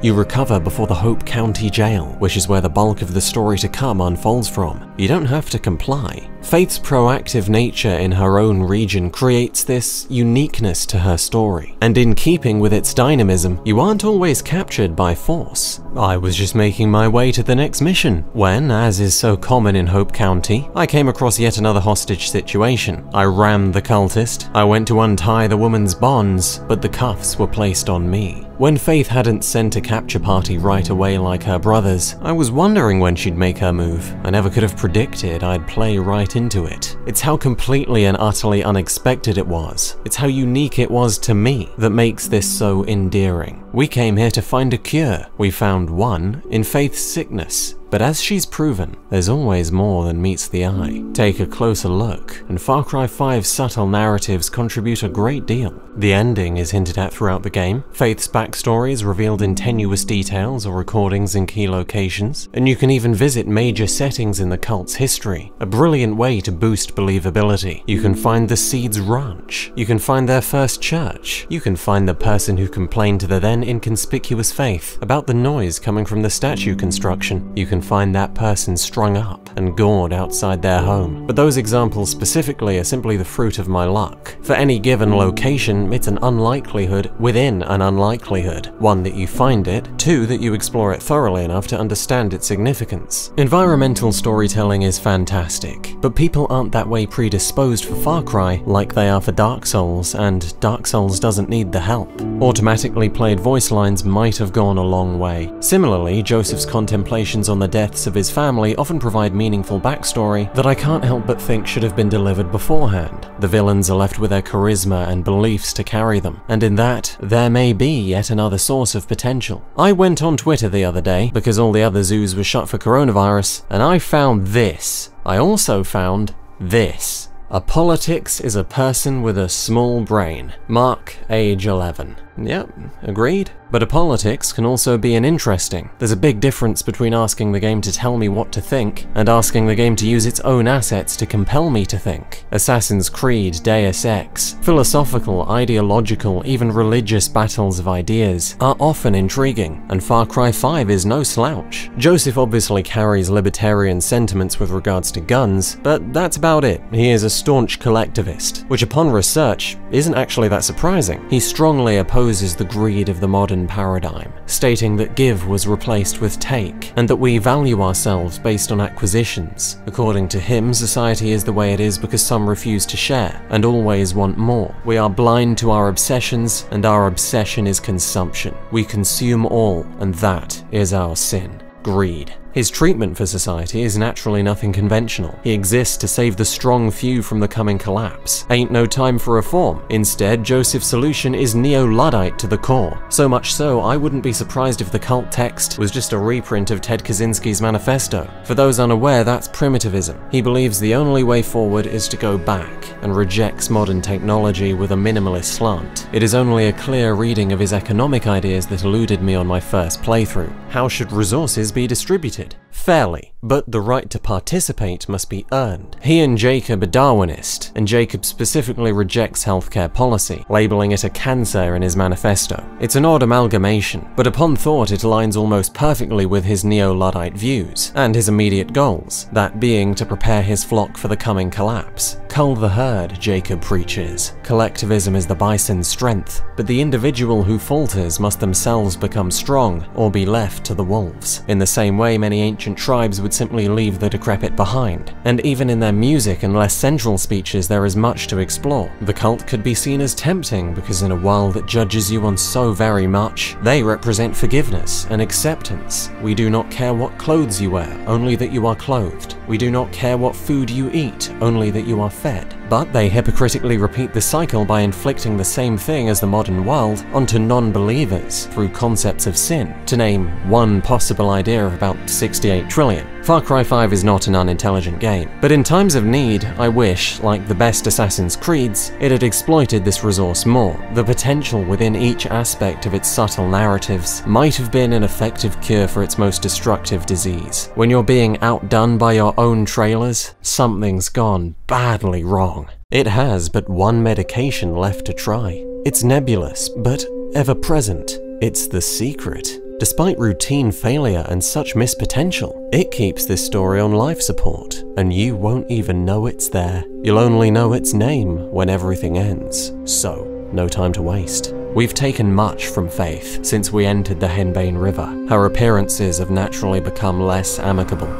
You recover before the Hope County Jail, which is where the bulk of the story to come unfolds from. You don't have to comply. Faith's proactive nature in her own region creates this uniqueness to her story, and in keeping with its dynamism, you aren't always captured by force. I was just making my way to the next mission when, as is so common in Hope County, I came across yet another hostage situation. I rammed the cultist, I went to untie the woman's bonds, but the cuffs were placed on me. When Faith hadn't sent a capture party right away like her brothers, I was wondering when she'd make her move. I never could have predicted I'd play right into it. It's how completely and utterly unexpected it was. It's how unique it was to me that makes this so endearing. We came here to find a cure. We found one in Faith's sickness. But as she's proven, there's always more than meets the eye. Take a closer look, and Far Cry 5's subtle narratives contribute a great deal. The ending is hinted at throughout the game, Faith's backstory is revealed in tenuous details or recordings in key locations, and you can even visit major settings in the cult's history, a brilliant way to boost believability. You can find the Seeds Ranch, you can find their first church, you can find the person who complained to the then inconspicuous Faith about the noise coming from the statue construction, you can find that person strung up and gored outside their home. But those examples specifically are simply the fruit of my luck. For any given location, it's an unlikelihood within an unlikelihood. One, that you find it, two, that you explore it thoroughly enough to understand its significance. Environmental storytelling is fantastic, but people aren't that way predisposed for Far Cry like they are for Dark Souls, and Dark Souls doesn't need the help. Automatically played voice lines might have gone a long way. Similarly, Joseph's contemplations on the deaths of his family often provide meaningful backstory that I can't help but think should have been delivered beforehand. The villains are left with their charisma and beliefs to carry them, and in that, there may be yet another source of potential. I went on Twitter the other day, because all the other zoos were shut for coronavirus, and I found this. I also found this. A politics is a person with a small brain. Mark, age 11. Yep, agreed. But a politics can also be an interesting. There's a big difference between asking the game to tell me what to think and asking the game to use its own assets to compel me to think. Assassin's Creed, Deus Ex, philosophical, ideological, even religious battles of ideas are often intriguing, and Far Cry 5 is no slouch. Joseph obviously carries libertarian sentiments with regards to guns, but that's about it. He is a staunch collectivist, which upon research isn't actually that surprising. He strongly opposes the greed of the modern paradigm, stating that give was replaced with take, and that we value ourselves based on acquisitions. According to him, society is the way it is because some refuse to share, and always want more. We are blind to our obsessions, and our obsession is consumption. We consume all, and that is our sin. Greed. His treatment for society is naturally nothing conventional. He exists to save the strong few from the coming collapse. Ain't no time for reform. Instead, Joseph's solution is neo-Luddite to the core. So much so, I wouldn't be surprised if the cult text was just a reprint of Ted Kaczynski's manifesto. For those unaware, that's primitivism. He believes the only way forward is to go back, and rejects modern technology with a minimalist slant. It is only a clear reading of his economic ideas that eluded me on my first playthrough. How should resources be distributed? Fairly, but the right to participate must be earned. He and Jacob are Darwinist, and Jacob specifically rejects healthcare policy, labeling it a cancer in his manifesto. It's an odd amalgamation, but upon thought it aligns almost perfectly with his neo-Luddite views, and his immediate goals, that being to prepare his flock for the coming collapse. Cull the herd, Jacob preaches. Collectivism is the bison's strength, but the individual who falters must themselves become strong, or be left to the wolves. In the same way many ancient tribes would simply leave the decrepit behind, and even in their music and less central speeches there is much to explore. The cult could be seen as tempting because in a world that judges you on so very much, they represent forgiveness and acceptance. We do not care what clothes you wear, only that you are clothed. We do not care what food you eat, only that you are fed. But they hypocritically repeat the cycle by inflicting the same thing as the modern world onto non believers through concepts of sin, to name one possible idea of about 68 trillion. Far Cry 5 is not an unintelligent game, but in times of need, I wish, like the best Assassin's Creeds, it had exploited this resource more. The potential within each aspect of its subtle narratives might have been an effective cure for its most destructive disease. When you're being outdone by your own trailers, something's gone badly wrong. It has but one medication left to try. It's nebulous, but ever present. It's the secret. Despite routine failure and such missed potential, it keeps this story on life support, and you won't even know it's there. You'll only know its name when everything ends. So, no time to waste. We've taken much from Faith since we entered the Henbane River. Her appearances have naturally become less amicable.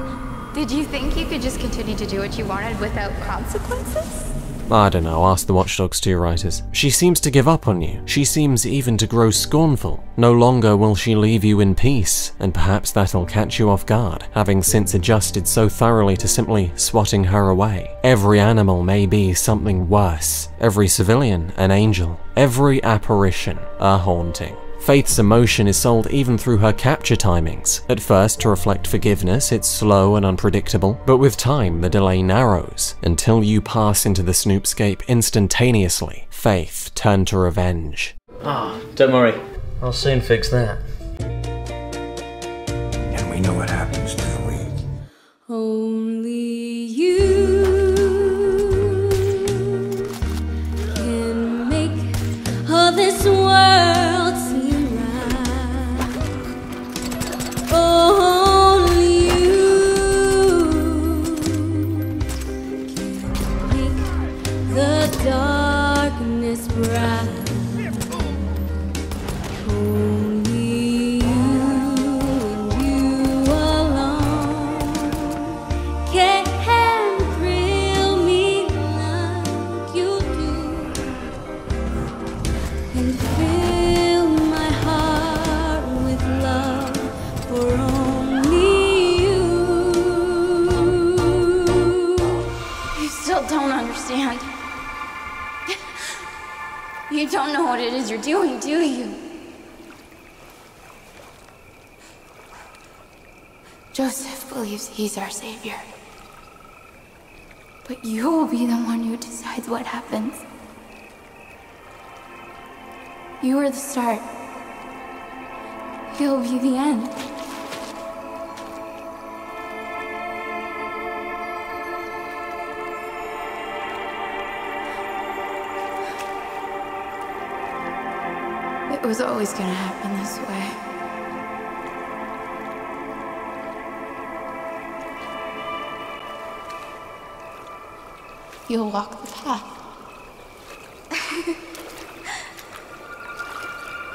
Did you think you could just continue to do what you wanted without consequences? I don't know, ask the Watch Dogs 2 writers. She seems to give up on you. She seems even to grow scornful. No longer will she leave you in peace, and perhaps that'll catch you off guard, having since adjusted so thoroughly to simply swatting her away. Every animal may be something worse, every civilian an angel, every apparition a haunting. Faith's emotion is sold even through her capture timings. At first, to reflect forgiveness, it's slow and unpredictable, but with time, the delay narrows, until you pass into the Snoopscape instantaneously. Faith turned to revenge. Ah, don't worry. I'll soon fix that. And we know what happens, do he's our You'll walk the path.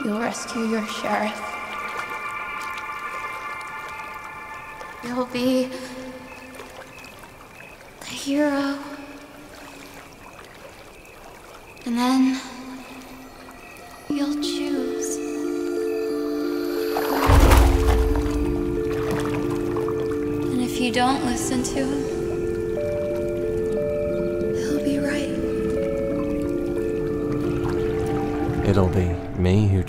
You'll rescue your sheriff. You'll be the hero. And then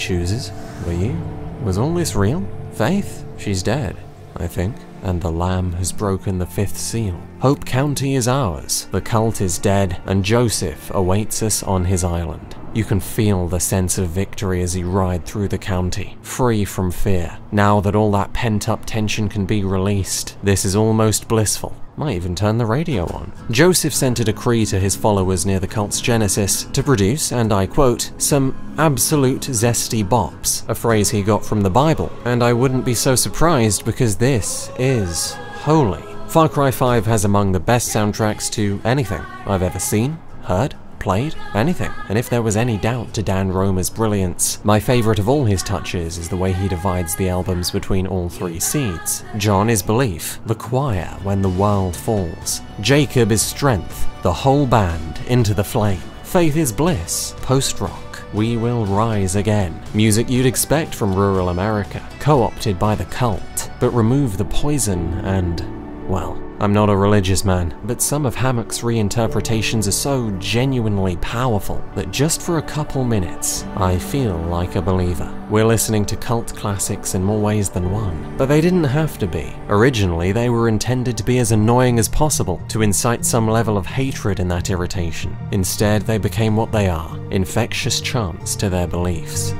chooses. Were you? Was all this real? Faith? She's dead, I think. And the Lamb has broken the fifth seal. Hope County is ours. The cult is dead, and Joseph awaits us on his island. You can feel the sense of victory as you ride through the county, free from fear. Now that all that pent up tension can be released, this is almost blissful. Might even turn the radio on. Joseph sent a decree to his followers near the cult's genesis to produce, and I quote, some absolute zesty bops, a phrase he got from the Bible, and I wouldn't be so surprised because this is holy. Far Cry 5 has among the best soundtracks to anything I've ever seen, heard, played, anything. And if there was any doubt to Dan Romer's brilliance, my favourite of all his touches is the way he divides the albums between all three seeds. John is belief, the choir when the world falls. Jacob is strength, the whole band into the flame. Faith is bliss, post-rock. We will rise again. Music you'd expect from rural America, co-opted by the cult, but remove the poison and, well, I'm not a religious man, but some of Hammock's reinterpretations are so genuinely powerful that just for a couple minutes, I feel like a believer. We're listening to cult classics in more ways than one, but they didn't have to be. Originally, they were intended to be as annoying as possible, to incite some level of hatred in that irritation. Instead, they became what they are infectious chants to their beliefs.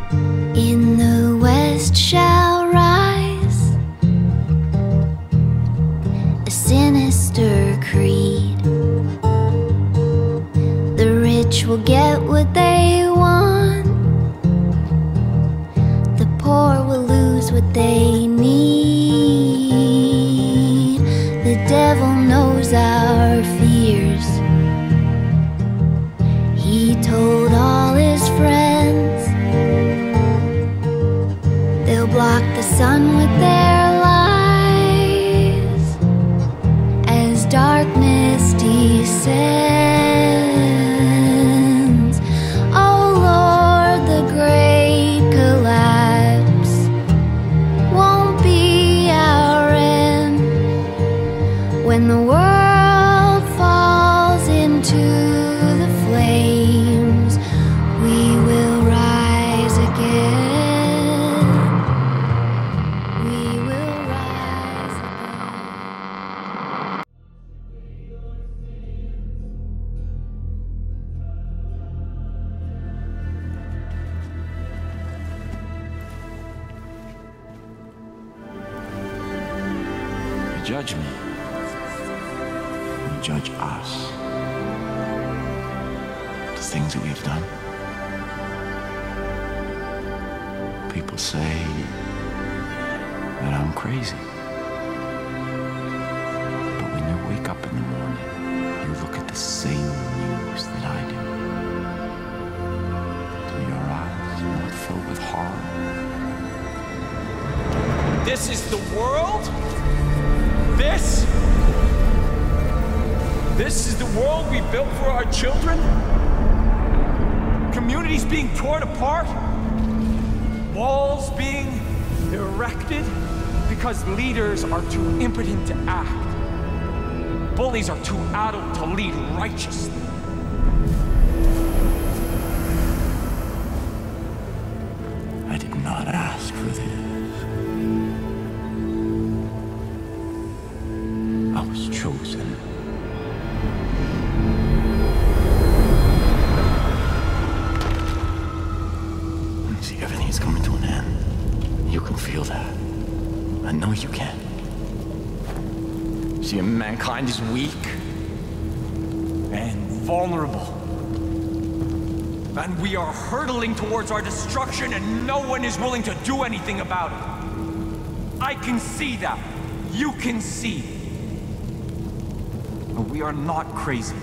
In the west shall rise sinister creed. The rich will get what they want, the poor will lose what they need. The devil knows our fears. He told all his friends they'll block the sun with their This is the world? This? This is the world we built for our children? Communities being torn apart? Walls being erected because leaders are too impotent to act. Bullies are too adult to lead righteously. Hurtling towards our destruction, and no one is willing to do anything about it. I can see that. You can see. But we are not crazy.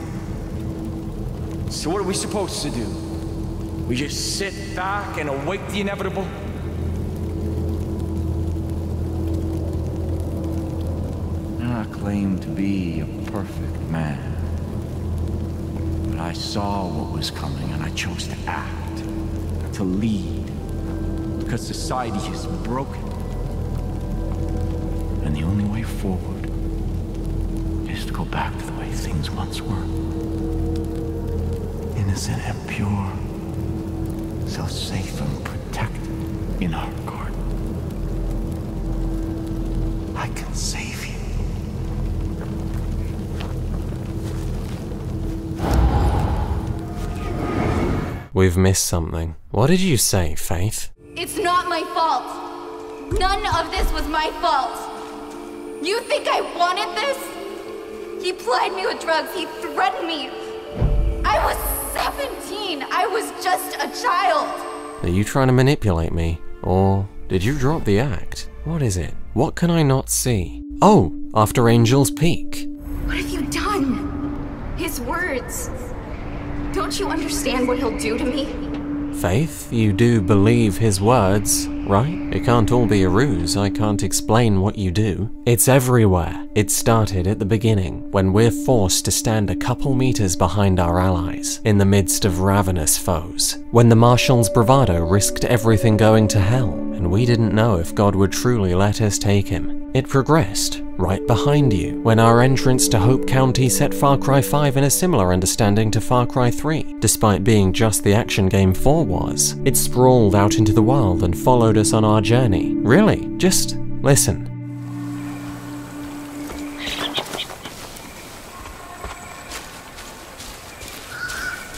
So, what are we supposed to do? We just sit back and await the inevitable? I claim to be a perfect man. But I saw what was coming and I chose to act, to lead. Because society is broken. And the only way forward is to go back to the way things once were. Innocent and pure, so safe and protected in our We've missed something. What did you say, Faith? It's not my fault. None of this was my fault. You think I wanted this? He plied me with drugs. He threatened me. I was 17. I was just a child. Are you trying to manipulate me? Or did you drop the act? What is it? What can I not see? Oh, after Angel's Peak. What have you done? His words. Don't you understand what he'll do to me? Faith, you do believe his words, right? It can't all be a ruse. I can't explain what you do. It's everywhere. It started at the beginning, when we're forced to stand a couple meters behind our allies, in the midst of ravenous foes. When the Marshal's bravado risked everything going to hell, and we didn't know if God would truly let us take him. It progressed, right behind you, when our entrance to Hope County set Far Cry 5 in a similar understanding to Far Cry 3. Despite being just the action game 4 was, it sprawled out into the wild and followed us on our journey. Really, just listen.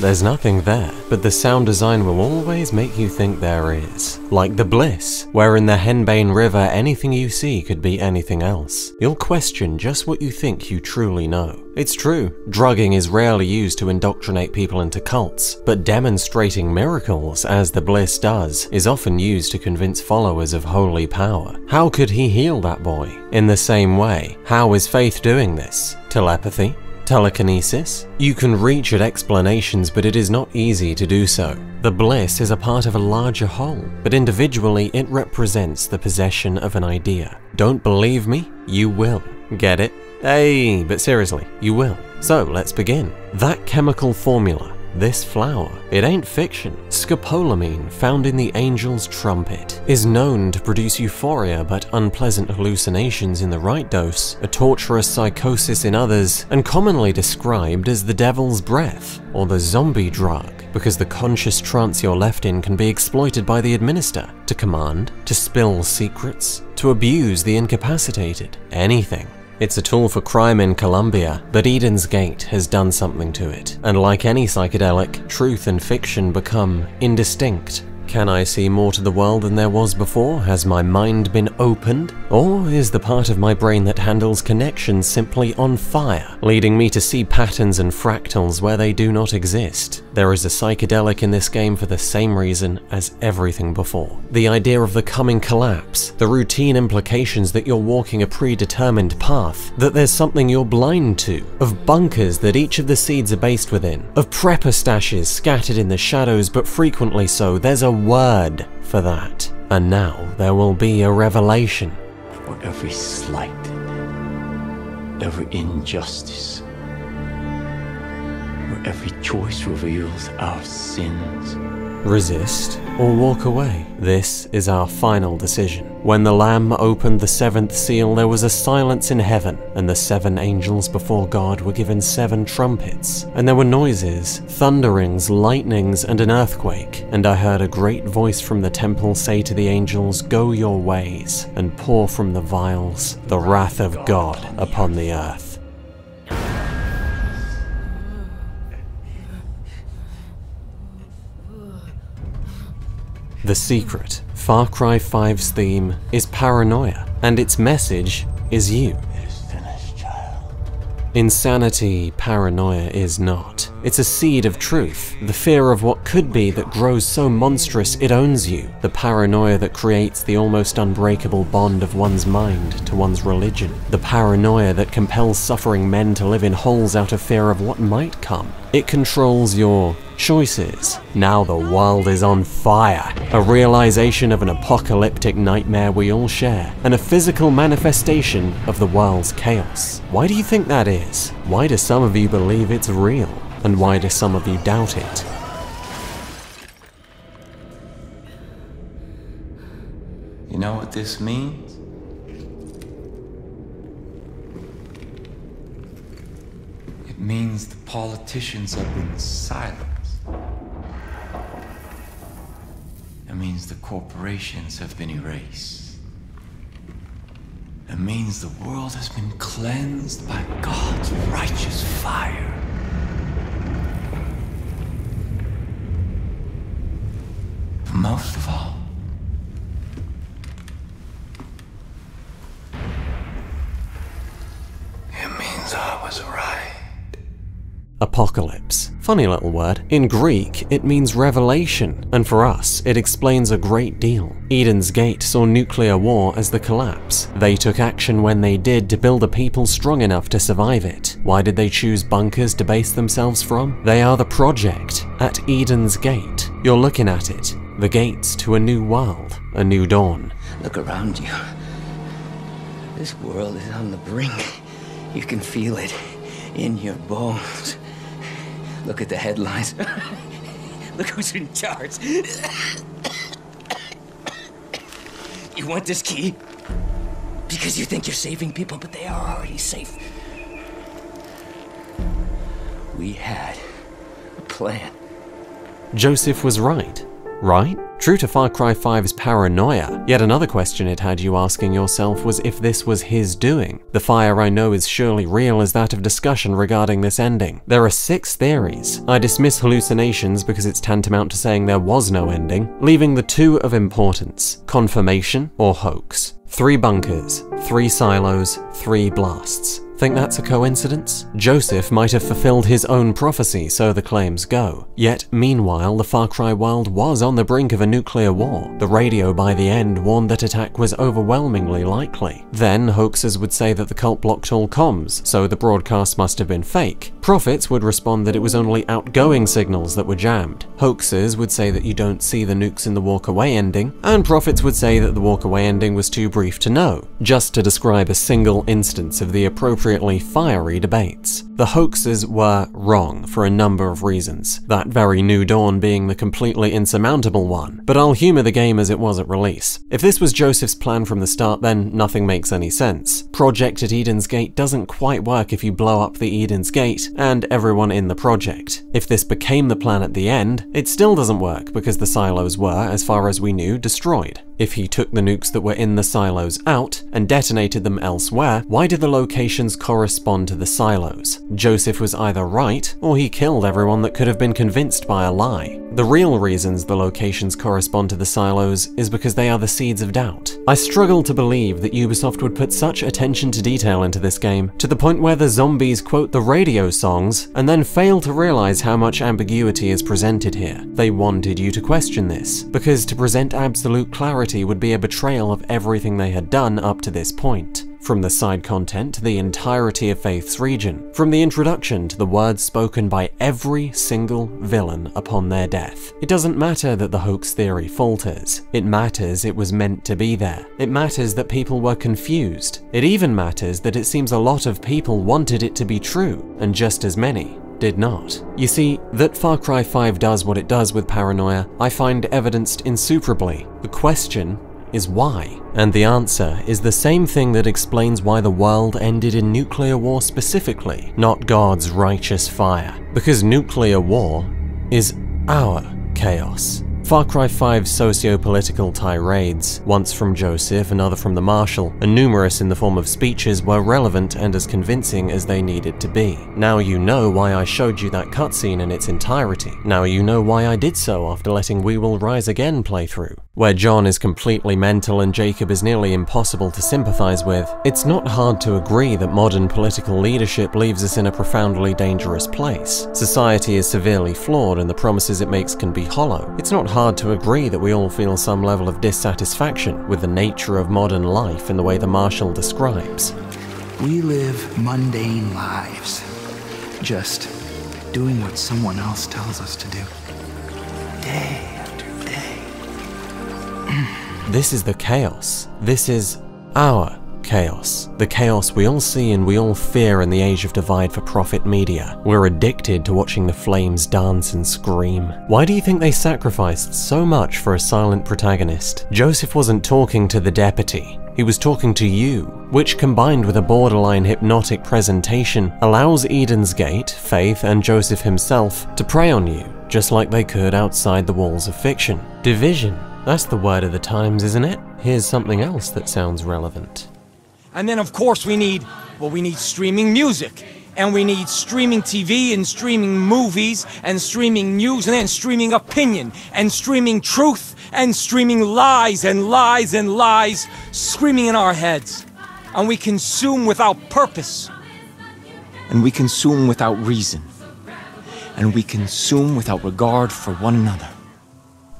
There's nothing there, but the sound design will always make you think there is. Like the Bliss, where in the Henbane River anything you see could be anything else. You'll question just what you think you truly know. It's true, drugging is rarely used to indoctrinate people into cults, but demonstrating miracles, as the Bliss does, is often used to convince followers of holy power. How could he heal that boy? In the same way, how is faith doing this? Telepathy? Telekinesis? You can reach at explanations, but it is not easy to do so. The bliss is a part of a larger whole, but individually it represents the possession of an idea. Don't believe me? You will. Get it? Hey, but seriously, you will. So let's begin. That chemical formula, this flower, it ain't fiction. Scopolamine, found in the angel's trumpet, is known to produce euphoria but unpleasant hallucinations in the right dose, a torturous psychosis in others, and commonly described as the devil's breath, or the zombie drug, because the conscious trance you're left in can be exploited by the administer, to command, to spill secrets, to abuse the incapacitated, anything. It's a tool for crime in Colombia, but Eden's Gate has done something to it. And like any psychedelic, truth and fiction become indistinct. Can I see more to the world than there was before? Has my mind been opened? Or is the part of my brain that handles connections simply on fire, leading me to see patterns and fractals where they do not exist? There is a psychedelic in this game for the same reason as everything before. The idea of the coming collapse, the routine implications that you're walking a predetermined path, that there's something you're blind to, of bunkers that each of the seeds are based within, of prepper stashes scattered in the shadows but frequently so, there's a word for that. And now there will be a revelation. For every slight, every injustice, where every choice reveals our sins. Resist or walk away. This is our final decision. When the Lamb opened the seventh seal, there was a silence in heaven, and the seven angels before God were given seven trumpets. And there were noises, thunderings, lightnings, and an earthquake. And I heard a great voice from the temple say to the angels, Go your ways, and pour from the vials the wrath of God upon the earth. The secret, Far Cry 5's theme, is paranoia, and its message is you. Insanity, paranoia is not. It's a seed of truth, the fear of what could be that grows so monstrous it owns you, the paranoia that creates the almost unbreakable bond of one's mind to one's religion, the paranoia that compels suffering men to live in holes out of fear of what might come. It controls your choices. Now the world is on fire. A realization of an apocalyptic nightmare we all share, and a physical manifestation of the world's chaos. Why do you think that is? Why do some of you believe it's real? And why do some of you doubt it? You know what this means? It means the politicians have been silenced. It means the corporations have been erased. It means the world has been cleansed by God's righteous fire. But most of all, it means I was right. Apocalypse. Funny little word. In Greek, it means revelation, and for us, it explains a great deal. Eden's Gate saw nuclear war as the collapse. They took action when they did to build a people strong enough to survive it. Why did they choose bunkers to base themselves from? They are the project at Eden's Gate. You're looking at it. The gates to a new world, a new dawn. Look around you. This world is on the brink. You can feel it in your bones. Look at the headlines. Look who's in charge. you want this key? because you think you're saving people, but they are already safe. We had a plan. Joseph was right. Right? True to Far Cry 5's paranoia, yet another question it had you asking yourself was if this was his doing. The fire I know is surely real is that of discussion regarding this ending. There are six theories. I dismiss hallucinations because it's tantamount to saying there was no ending, leaving the two of importance confirmation or hoax. Three bunkers, three silos, three blasts. Think that's a coincidence? Joseph might have fulfilled his own prophecy, so the claims go. Yet, meanwhile, the Far Cry world was on the brink of a nuclear war. The radio by the end warned that attack was overwhelmingly likely. Then, hoaxers would say that the cult blocked all comms, so the broadcast must have been fake. Prophets would respond that it was only outgoing signals that were jammed. Hoaxers would say that you don't see the nukes in the walk away ending, and prophets would say that the walk away ending was too brief to know, just to describe a single instance of the appropriately fiery debates. The hoaxes were wrong for a number of reasons, that very new dawn being the completely insurmountable one, but I'll humour the game as it was at release. If this was Joseph's plan from the start, then nothing makes any sense. Project at Eden's Gate doesn't quite work if you blow up the Eden's Gate and everyone in the project. If this became the plan at the end, it still doesn't work because the silos were, as far as we knew, destroyed. If he took the nukes that were in the silos out and detonated them elsewhere, why did the locations correspond to the silos? Joseph was either right, or he killed everyone that could have been convinced by a lie. The real reasons the locations correspond to the silos is because they are the seeds of doubt. I struggle to believe that Ubisoft would put such attention to detail into this game, to the point where the zombies quote the radio songs and then fail to realize how much ambiguity is presented here. They wanted you to question this, because to present absolute clarity would be a betrayal of everything they had done up to this point. From the side content to the entirety of Faith's region, from the introduction to the words spoken by every single villain upon their death. It doesn't matter that the hoax theory falters, it matters it was meant to be there. It matters that people were confused. It even matters that it seems a lot of people wanted it to be true, and just as many did not. You see, that Far Cry 5 does what it does with paranoia, I find evidenced insuperably. The question is why? And the answer is the same thing that explains why the world ended in nuclear war specifically, not God's righteous fire. Because nuclear war is our chaos. Far Cry 5's socio-political tirades, once from Joseph another from the Marshal, and numerous in the form of speeches, were relevant and as convincing as they needed to be. Now you know why I showed you that cutscene in its entirety. Now you know why I did so after letting We Will Rise Again play through. Where John is completely mental and Jacob is nearly impossible to sympathize with, it's not hard to agree that modern political leadership leaves us in a profoundly dangerous place. Society is severely flawed and the promises it makes can be hollow. It's not hard to agree that we all feel some level of dissatisfaction with the nature of modern life in the way the Marshal describes. We live mundane lives, just doing what someone else tells us to do. Day. This is the chaos. This is our chaos. The chaos we all see and we all fear in the age of divide for profit media. We're addicted to watching the flames dance and scream. Why do you think they sacrificed so much for a silent protagonist? Joseph wasn't talking to the deputy. He was talking to you, which combined with a borderline hypnotic presentation allows Eden's Gate, Faith, and Joseph himself to prey on you, just like they could outside the walls of fiction. Division. That's the word of the times, isn't it? Here's something else that sounds relevant. And then, of course, we need, well, we need streaming music. And we need streaming TV and streaming movies and streaming news and then streaming opinion and streaming truth and streaming lies and lies and lies screaming in our heads. And we consume without purpose. And we consume without reason. And we consume without regard for one another.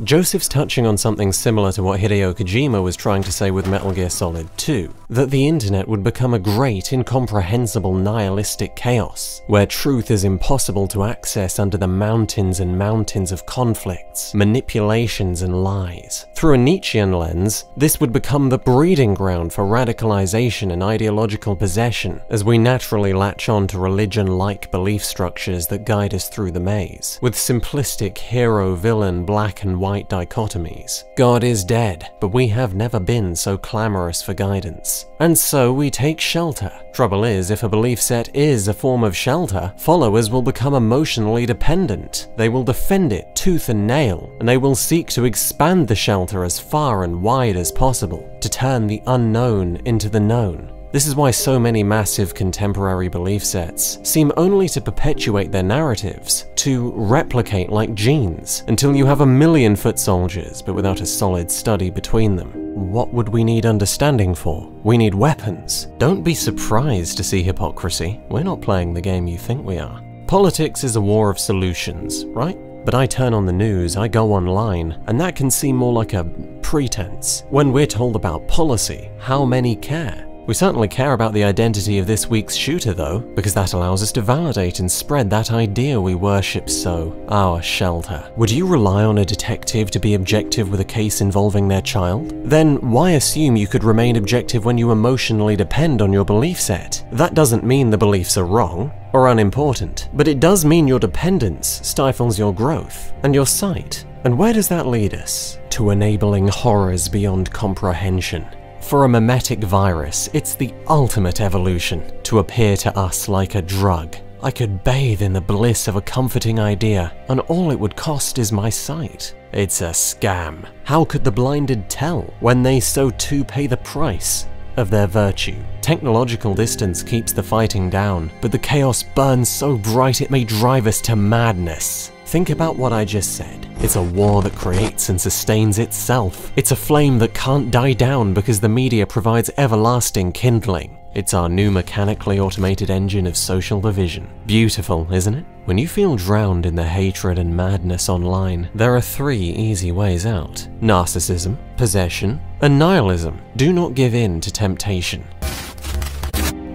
Joseph's touching on something similar to what Hideo Kojima was trying to say with Metal Gear Solid 2 that the internet would become a great, incomprehensible, nihilistic chaos, where truth is impossible to access under the mountains and mountains of conflicts, manipulations, and lies. Through a Nietzschean lens, this would become the breeding ground for radicalization and ideological possession, as we naturally latch on to religion like belief structures that guide us through the maze. With simplistic hero villain black and white dichotomies. God is dead, but we have never been so clamorous for guidance. And so we take shelter. Trouble is, if a belief set is a form of shelter, followers will become emotionally dependent. They will defend it tooth and nail, and they will seek to expand the shelter as far and wide as possible, to turn the unknown into the known. This is why so many massive contemporary belief sets seem only to perpetuate their narratives, to replicate like genes, until you have a million foot soldiers but without a solid study between them. What would we need understanding for? We need weapons. Don't be surprised to see hypocrisy. We're not playing the game you think we are. Politics is a war of solutions, right? But I turn on the news, I go online, and that can seem more like a pretense. When we're told about policy, how many care? We certainly care about the identity of this week's shooter though, because that allows us to validate and spread that idea we worship so, our shelter. Would you rely on a detective to be objective with a case involving their child? Then why assume you could remain objective when you emotionally depend on your belief set? That doesn't mean the beliefs are wrong or unimportant, but it does mean your dependence stifles your growth and your sight. And where does that lead us? To enabling horrors beyond comprehension. For a memetic virus, it's the ultimate evolution to appear to us like a drug. I could bathe in the bliss of a comforting idea, and all it would cost is my sight. It's a scam. How could the blinded tell when they so too pay the price of their virtue? Technological distance keeps the fighting down, but the chaos burns so bright it may drive us to madness. Think about what I just said. It's a war that creates and sustains itself. It's a flame that can't die down because the media provides everlasting kindling. It's our new mechanically automated engine of social division. Beautiful, isn't it? When you feel drowned in the hatred and madness online, there are three easy ways out. Narcissism, possession, and nihilism. Do not give in to temptation.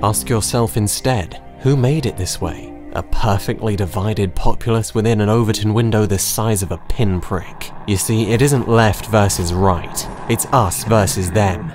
Ask yourself instead, who made it this way? A perfectly divided populace within an Overton window the size of a pinprick. You see, it isn't left versus right. It's us versus them.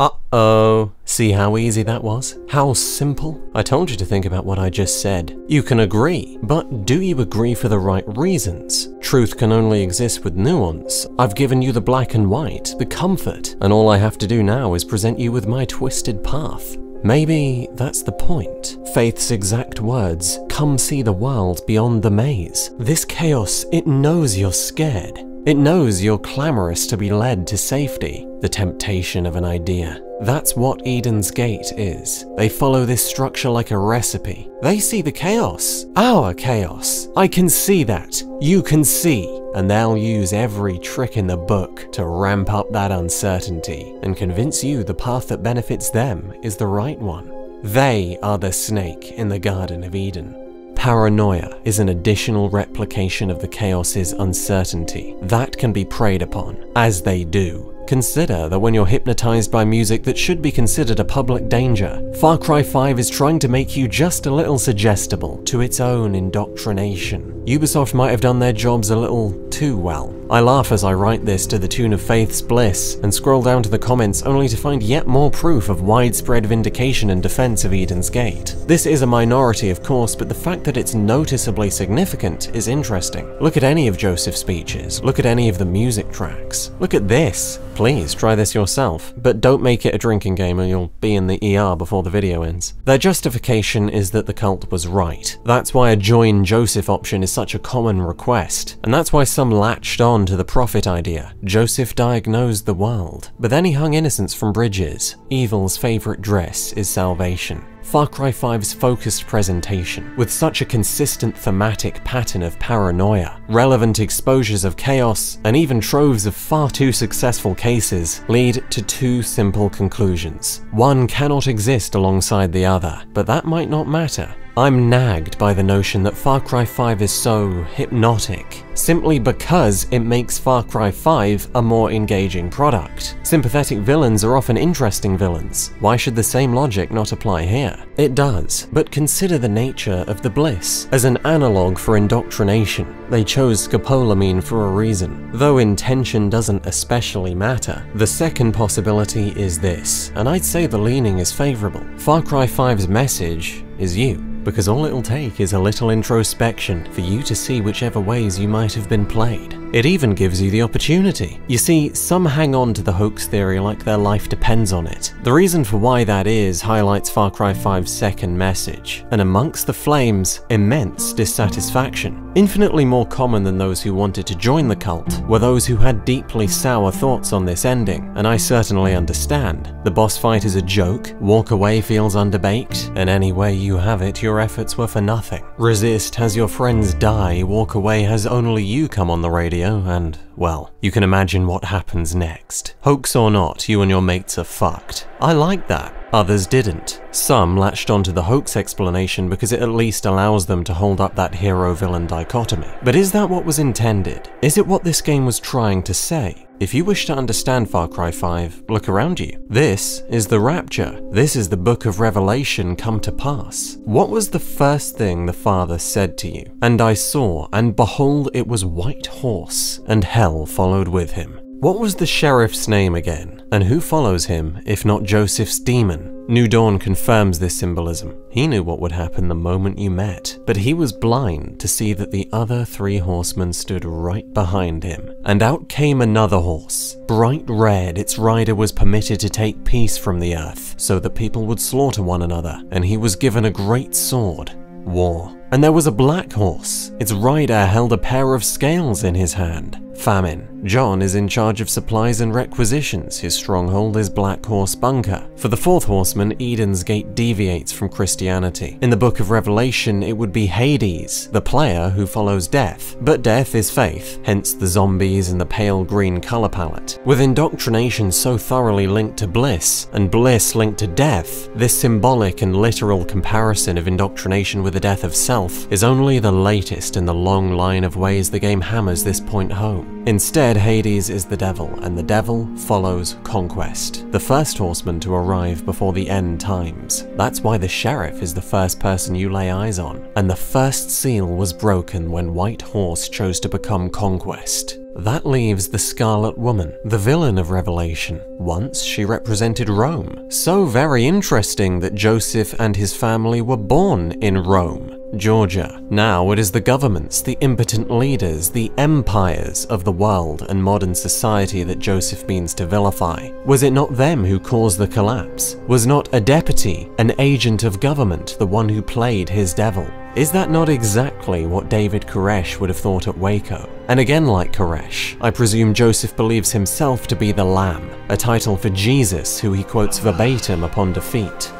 Uh-oh. See how easy that was? How simple? I told you to think about what I just said. You can agree, but do you agree for the right reasons? Truth can only exist with nuance. I've given you the black and white, the comfort, and all I have to do now is present you with my twisted path. Maybe that's the point. Faith's exact words, come see the world beyond the maze. This chaos, it knows you're scared. It knows you're clamorous to be led to safety, the temptation of an idea. That's what Eden's Gate is. They follow this structure like a recipe. They see the chaos. Our chaos. I can see that. You can see. And they'll use every trick in the book to ramp up that uncertainty and convince you the path that benefits them is the right one. They are the snake in the Garden of Eden. Paranoia is an additional replication of the chaos's uncertainty that can be preyed upon, as they do. Consider that when you're hypnotized by music that should be considered a public danger, Far Cry 5 is trying to make you just a little suggestible to its own indoctrination. Ubisoft might have done their jobs a little too well. I laugh as I write this to the tune of Faith's Bliss and scroll down to the comments only to find yet more proof of widespread vindication and defense of Eden's Gate. This is a minority, of course, but the fact that it's noticeably significant is interesting. Look at any of Joseph's speeches, look at any of the music tracks, look at this. Please try this yourself, but don't make it a drinking game or you'll be in the ER before the video ends. Their justification is that the cult was right. That's why a join Joseph option is such a common request, and that's why some latched on to the prophet idea. Joseph diagnosed the world, but then he hung innocents from bridges. Evil's favourite dress is salvation. Far Cry 5's focused presentation, with such a consistent thematic pattern of paranoia, relevant exposures of chaos, and even troves of far too successful cases, lead to two simple conclusions. One cannot exist alongside the other, but that might not matter. I'm nagged by the notion that Far Cry 5 is so hypnotic, simply because it makes Far Cry 5 a more engaging product. Sympathetic villains are often interesting villains. Why should the same logic not apply here? It does, but consider the nature of the bliss. As an analogue for indoctrination, they chose scopolamine for a reason. Though intention doesn't especially matter, the second possibility is this, and I'd say the leaning is favourable. Far Cry 5's message is you. because all it'll take is a little introspection for you to see whichever ways you might have been played. It even gives you the opportunity. You see, some hang on to the hoax theory like their life depends on it. The reason for why that is highlights Far Cry 5's second message, and amongst the flames, immense dissatisfaction. Infinitely more common than those who wanted to join the cult were those who had deeply sour thoughts on this ending, and I certainly understand. The boss fight is a joke, walk away feels underbaked, and any way you have it, your efforts were for nothing. Resist has your friends die, walk away has only you come on the radio, and, well, you can imagine what happens next. Hoax or not, you and your mates are fucked. I like that. Others didn't. Some latched onto the hoax explanation because it at least allows them to hold up that hero-villain dichotomy. But is that what was intended? Is it what this game was trying to say? If you wish to understand Far Cry 5, look around you. This is the Rapture. This is the Book of Revelation come to pass. What was the first thing the Father said to you? And I saw, and behold, it was white horse, and hell followed with him. What was the sheriff's name again? And who follows him, if not Joseph's demon? New Dawn confirms this symbolism. He knew what would happen the moment you met, but he was blind to see that the other three horsemen stood right behind him. And out came another horse. Bright red, its rider was permitted to take peace from the earth, so that people would slaughter one another, and he was given a great sword. War. And there was a black horse. Its rider held a pair of scales in his hand. Famine. John is in charge of supplies and requisitions. His stronghold is Black Horse Bunker. For the fourth horseman, Eden's Gate deviates from Christianity. In the Book of Revelation, it would be Hades, the player who follows death. But death is faith, hence the zombies and the pale green color palette. With indoctrination so thoroughly linked to bliss, and bliss linked to death, this symbolic and literal comparison of indoctrination with the death of self is only the latest in the long line of ways the game hammers this point home. Instead, Hades is the devil, and the devil follows conquest, the first horseman to arrive before the end times. That's why the sheriff is the first person you lay eyes on, and the first seal was broken when White Horse chose to become conquest. That leaves the Scarlet Woman, the villain of Revelation. Once she represented Rome. So very interesting that Joseph and his family were born in Rome. Georgia. Now it is the governments, the impotent leaders, the empires of the world and modern society that Joseph means to vilify. Was it not them who caused the collapse? Was not a deputy, an agent of government, the one who played his devil? Is that not exactly what David Koresh would have thought at Waco? And again like Koresh, I presume Joseph believes himself to be the Lamb, a title for Jesus who he quotes verbatim upon defeat.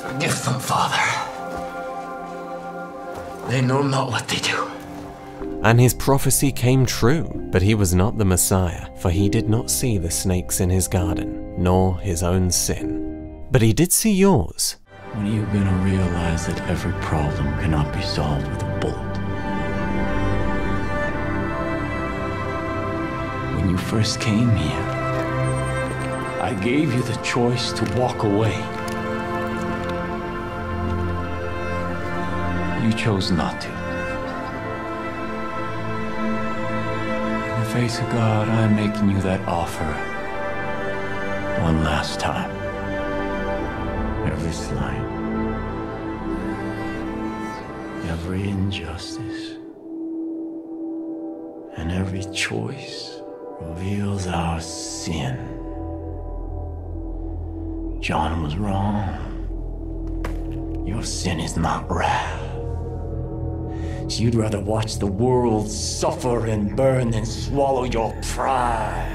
Forgive them, Father. They know not what they do. And his prophecy came true, but he was not the Messiah, for he did not see the snakes in his garden, nor his own sin. But he did see yours. When are you gonna realize that every problem cannot be solved with a bullet? When you first came here, I gave you the choice to walk away. You chose not to. In the face of God, I'm making you that offer one last time. Every slight, every injustice, and every choice reveals our sin. John was wrong. Your sin is not wrath. You'd rather watch the world suffer and burn than swallow your pride.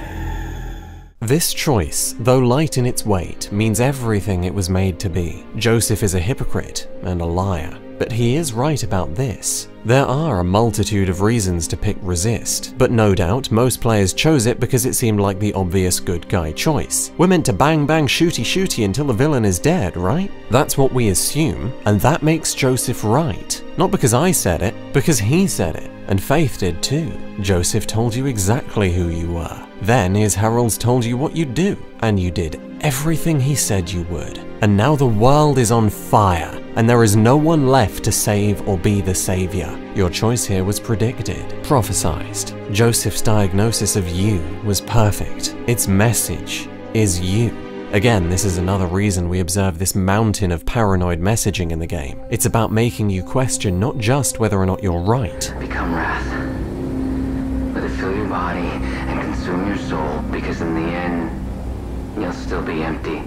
This choice, though light in its weight, means everything it was made to be. Joseph is a hypocrite and a liar, but he is right about this. There are a multitude of reasons to pick Resist, but no doubt most players chose it because it seemed like the obvious good guy choice. We're meant to bang bang shooty shooty until the villain is dead, right? That's what we assume, and that makes Joseph right. Not because I said it, because he said it, and Faith did too. Joseph told you exactly who you were. Then his heralds told you what you'd do, and you did everything he said you would. And now the world is on fire, and there is no one left to save or be the savior. Your choice here was predicted, prophesized. Joseph's diagnosis of you was perfect. Its message is you. Again, this is another reason we observe this mountain of paranoid messaging in the game. It's about making you question not just whether or not you're right, Become wrath. Let it fill your body and consume your soul, because in the end, you'll still be empty.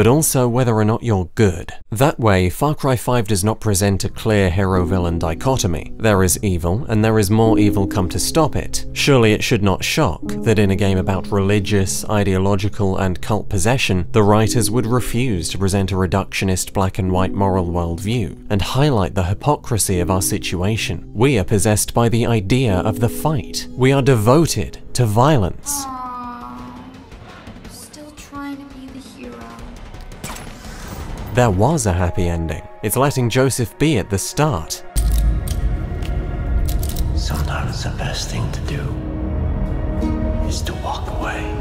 But also whether or not you're good. That way, Far Cry 5 does not present a clear hero-villain dichotomy. There is evil, and there is more evil come to stop it. Surely it should not shock that in a game about religious, ideological, and cult possession, the writers would refuse to present a reductionist black and white moral worldview, and highlight the hypocrisy of our situation. We are possessed by the idea of the fight. We are devoted to violence. There was a happy ending. It's letting Joseph be at the start. Sometimes the best thing to do is to walk away.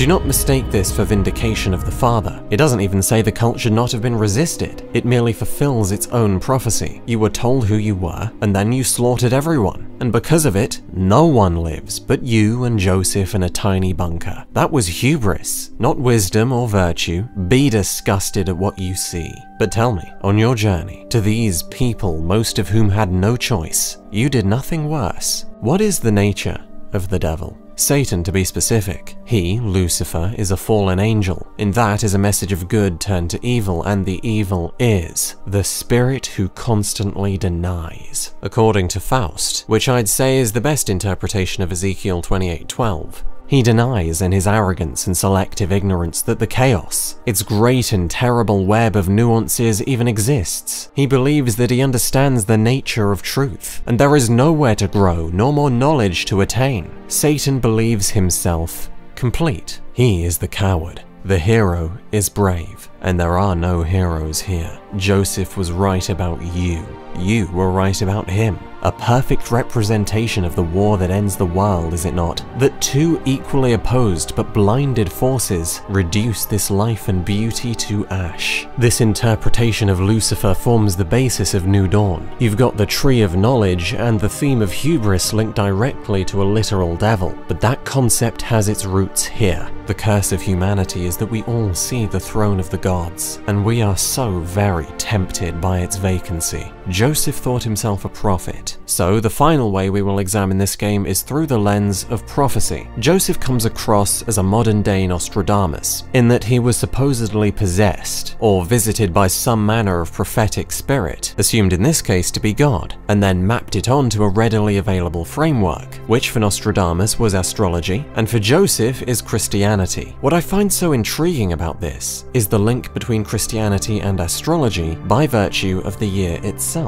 Do not mistake this for vindication of the Father. It doesn't even say the cult should not have been resisted. It merely fulfills its own prophecy. You were told who you were, and then you slaughtered everyone. And because of it, no one lives but you and Joseph in a tiny bunker. That was hubris, not wisdom or virtue. Be disgusted at what you see. But tell me, on your journey to these people, most of whom had no choice, you did nothing worse. What is the nature of the devil? Satan, to be specific. He, Lucifer, is a fallen angel. In that is a message of good turned to evil, and the evil is the spirit who constantly denies. According to Faust, which I'd say is the best interpretation of Ezekiel 28:12. He denies in his arrogance and selective ignorance that the chaos, its great and terrible web of nuances, even exists. He believes that he understands the nature of truth, and there is nowhere to grow, nor more knowledge to attain. Satan believes himself complete. He is the coward. The hero is brave, and there are no heroes here. Joseph was right about you. You were right about him. A perfect representation of the war that ends the world, is it not? That two equally opposed but blinded forces reduce this life and beauty to ash. This interpretation of Lucifer forms the basis of New Dawn. You've got the Tree of Knowledge and the theme of hubris linked directly to a literal devil, but that concept has its roots here. The curse of humanity is that we all see the throne of the gods, and we are so very tempted by its vacancy. Joseph thought himself a prophet, so the final way we will examine this game is through the lens of prophecy. Joseph comes across as a modern day Nostradamus, in that he was supposedly possessed, or visited by some manner of prophetic spirit, assumed in this case to be God, and then mapped it onto a readily available framework, which for Nostradamus was astrology, and for Joseph is Christianity. What I find so intriguing about this is the link between Christianity and astrology by virtue of the year itself.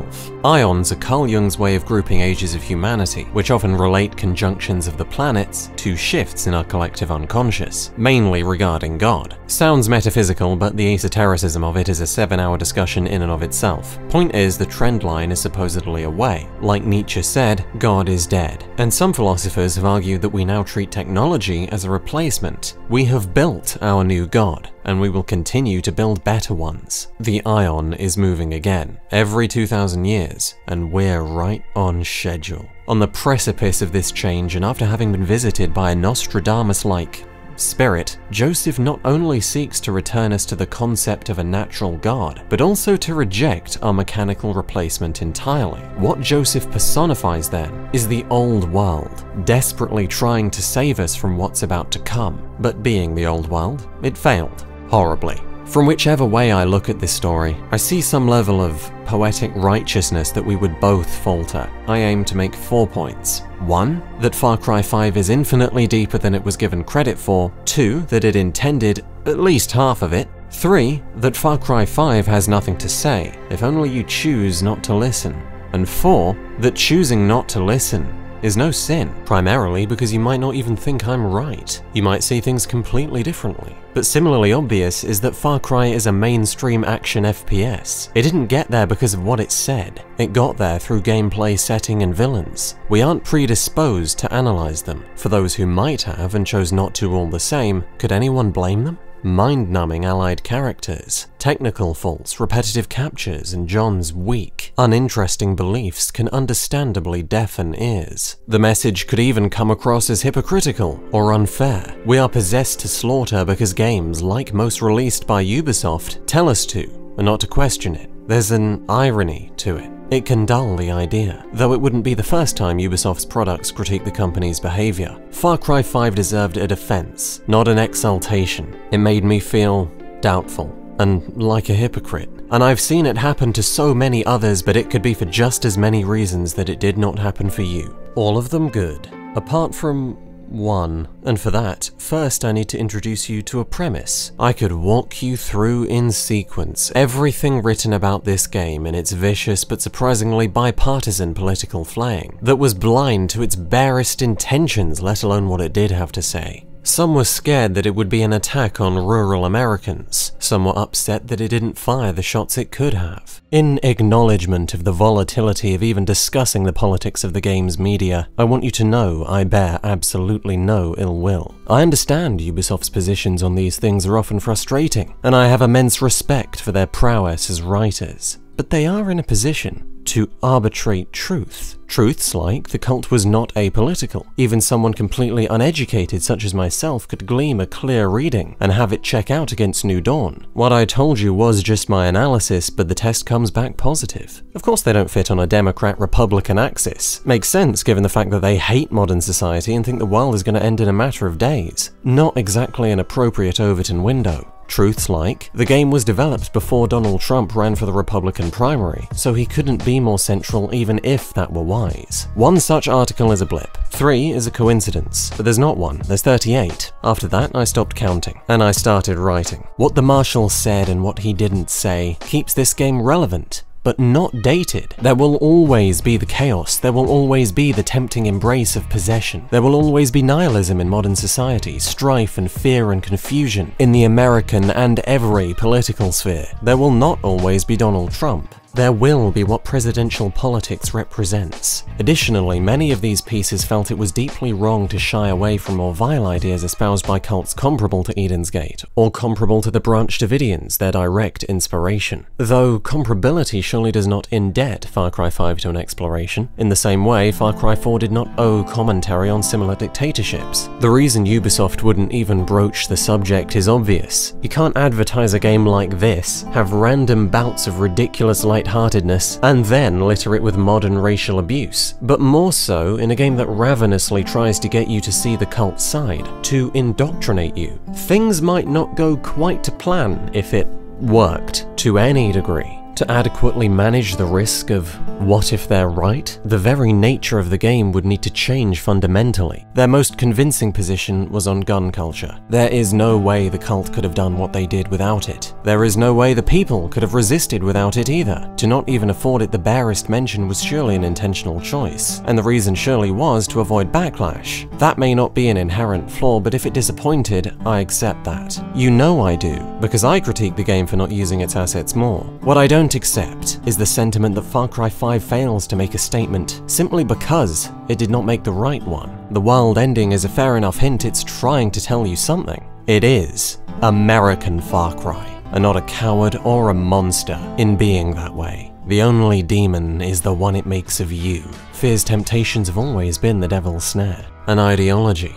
Aeons are Carl Jung's way of grouping ages of humanity, which often relate conjunctions of the planets to shifts in our collective unconscious, mainly regarding God. Sounds metaphysical, but the esotericism of it is a seven hour discussion in and of itself. Point is, the trend line is supposedly away. Like Nietzsche said, God is dead. And some philosophers have argued that we now treat technology as a replacement. We have built our new God, and we will continue to build better ones. The aeon is moving again, every 2,000 years, and we're right on schedule. On the precipice of this change, and after having been visited by a Nostradamus like spirit, Joseph not only seeks to return us to the concept of a natural God, but also to reject our mechanical replacement entirely. What Joseph personifies then is the old world, desperately trying to save us from what's about to come. But being the old world, it failed, horribly. From whichever way I look at this story, I see some level of poetic righteousness that we would both falter. I aim to make four points. One, that Far Cry 5 is infinitely deeper than it was given credit for. Two, that it intended at least half of it. Three, that Far Cry 5 has nothing to say, if only you choose not to listen. And four, that choosing not to listen is no sin, primarily because you might not even think I'm right. You might see things completely differently. But similarly obvious is that Far Cry is a mainstream action FPS. It didn't get there because of what it said. It got there through gameplay setting and villains. We aren't predisposed to analyze them. For those who might have and chose not to all the same, could anyone blame them? Mind-numbing allied characters, technical faults, repetitive captures, and John's weak, uninteresting beliefs can understandably deafen ears. The message could even come across as hypocritical or unfair. We are possessed to slaughter because games, like most released by Ubisoft, tell us to, and not to question it. There's an irony to it. It can dull the idea, though it wouldn't be the first time Ubisoft's products critique the company's behavior. Far Cry 5 deserved a defense, not an exaltation. It made me feel doubtful and like a hypocrite. And I've seen it happen to so many others, but it could be for just as many reasons that it did not happen for you. All of them good, apart from one. And for that, first I need to introduce you to a premise. I could walk you through in sequence everything written about this game in its vicious but surprisingly bipartisan political flaying that was blind to its barest intentions, let alone what it did have to say. Some were scared that it would be an attack on rural Americans. Some were upset that it didn't fire the shots it could have. In acknowledgement of the volatility of even discussing the politics of the game's media, I want you to know I bear absolutely no ill will. I understand Ubisoft's positions on these things are often frustrating, and I have immense respect for their prowess as writers. But they are in a position to arbitrate truth. Truths like the cult was not apolitical. Even someone completely uneducated such as myself could glean a clear reading and have it check out against New Dawn. What I told you was just my analysis, but the test comes back positive. Of course they don't fit on a Democrat-Republican axis. Makes sense given the fact that they hate modern society and think the world is going to end in a matter of days. Not exactly an appropriate Overton window. Truths like, the game was developed before Donald Trump ran for the Republican primary, so he couldn't be more central even if that were wise. One such article is a blip. Three is a coincidence, but there's not one, there's 38. After that, I stopped counting, and I started writing. What the Marshal said and what he didn't say keeps this game relevant, but not dated. There will always be the chaos, there will always be the tempting embrace of possession, there will always be nihilism in modern society, strife and fear and confusion in the American and every political sphere. There will not always be Donald Trump. There will be what presidential politics represents. Additionally, many of these pieces felt it was deeply wrong to shy away from more vile ideas espoused by cults comparable to Eden's Gate, or comparable to the Branch Davidians, their direct inspiration. Though comparability surely does not indebt Far Cry 5 to an exploration, in the same way Far Cry 4 did not owe commentary on similar dictatorships. The reason Ubisoft wouldn't even broach the subject is obvious. You can't advertise a game like this, have random bouts of ridiculous light lightheartedness, and then litter it with modern racial abuse, but more so in a game that ravenously tries to get you to see the cult side, to indoctrinate you. Things might not go quite to plan if it worked to any degree to adequately manage the risk of what if they're right, the very nature of the game would need to change fundamentally. Their most convincing position was on gun culture. There is no way the cult could have done what they did without it. There is no way the people could have resisted without it either. To not even afford it the barest mention was surely an intentional choice, and the reason surely was to avoid backlash. That may not be an inherent flaw, but if it disappointed, I accept that. You know I do, because I critique the game for not using its assets more. What I don't accept is the sentiment that Far Cry 5 fails to make a statement simply because it did not make the right one. The wild ending is a fair enough hint it's trying to tell you something. It is American Far Cry, and not a coward or a monster in being that way. The only demon is the one it makes of you. Fear's temptations have always been the devil's snare, an ideology,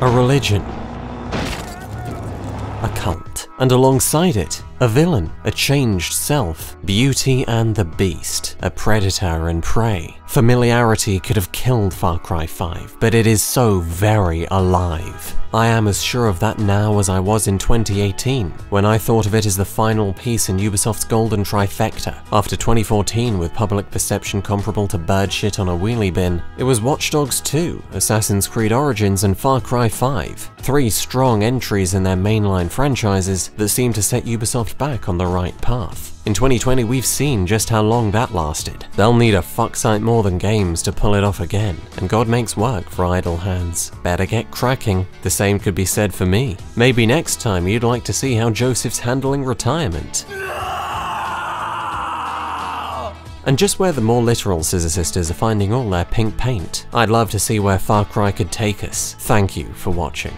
a religion, a cult, and alongside it, a villain, a changed self, Beauty and the Beast, a predator and prey. Familiarity could have killed Far Cry 5, but it is so very alive. I am as sure of that now as I was in 2018, when I thought of it as the final piece in Ubisoft's golden trifecta. After 2014 with public perception comparable to bird shit on a wheelie bin, it was Watch Dogs 2, Assassin's Creed Origins and Far Cry 5. Three strong entries in their mainline franchises that seem to set Ubisoft back on the right path. In 2020, we've seen just how long that lasted. They'll need a fuck sight more than games to pull it off again, and God makes work for idle hands. Better get cracking. The same could be said for me. Maybe next time you'd like to see how Joseph's handling retirement. And just where the more literal Scissor Sisters are finding all their pink paint, I'd love to see where Far Cry could take us. Thank you for watching.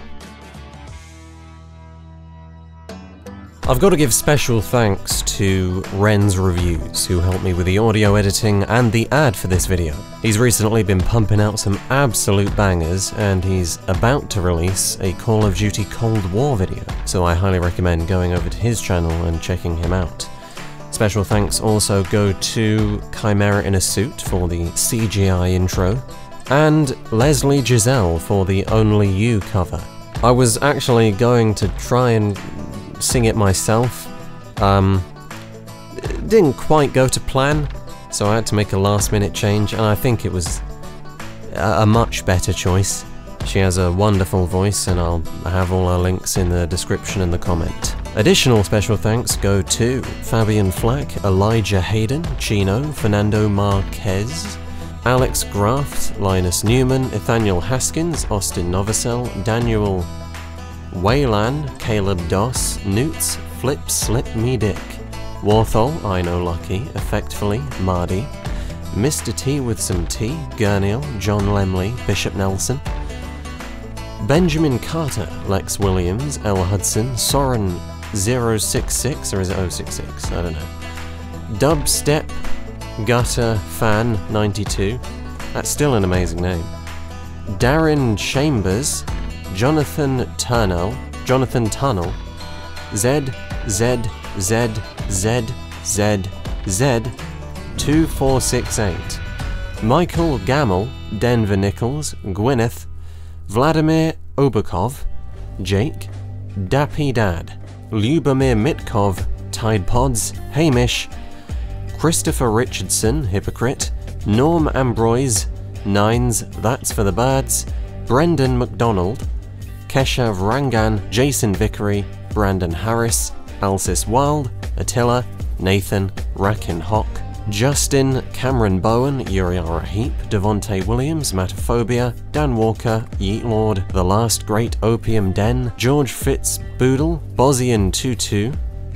I've got to give special thanks to Renn's Reviews, who helped me with the audio editing and the ad for this video. He's recently been pumping out some absolute bangers, and he's about to release a Call of Duty Cold War video, so I highly recommend going over to his channel and checking him out. Special thanks also go to Chimera in a Suit for the CGI intro, and Leslie Giselle for the Only You cover. I was actually going to try and sing it myself. Um, it didn't quite go to plan, so I had to make a last minute change, and I think it was a, a much better choice. She has a wonderful voice, and I'll have all her links in the description and the comment. Additional special thanks go to Fabian Flack, Elijah Hayden, Chino, Fernando Marquez, Alex Graft, Linus Newman, Nathaniel Haskins, Austin Novosel, Daniel Waylan, Caleb Doss, Newts, Flip Slip Me Dick, Warthol, I Know Lucky, Effectfully, Mardy, Mr. T with some T, Gurniel, John Lemley, Bishop Nelson, Benjamin Carter, Lex Williams, L. Hudson, Soren 066, or is it 066? I don't know. Dubstep, Gutter Fan 92, that's still an amazing name. Darren Chambers, Jonathan Turnell, Jonathan Tunnel, Z, Z, Z, Z, Z, Z, 2468, Michael Gamel, Denver Nichols, Gwyneth, Vladimir Obakov, Jake, Dappy Dad, Lubomir Mitkov, Tide Pods, Hamish, Christopher Richardson, Hypocrite, Norm Ambroise, Nines, That's for the Birds, Brendan McDonald, Keshav Rangan, Jason Vickery, Brandon Harris, Alcis Wild, Attila, Nathan, Rakin Hock, Justin, Cameron Bowen, Uriara Heap, Devonte Williams, Mataphobia, Dan Walker, Yeet Lord, The Last Great Opium Den, George Fitz Boodle, Bozian Tutu,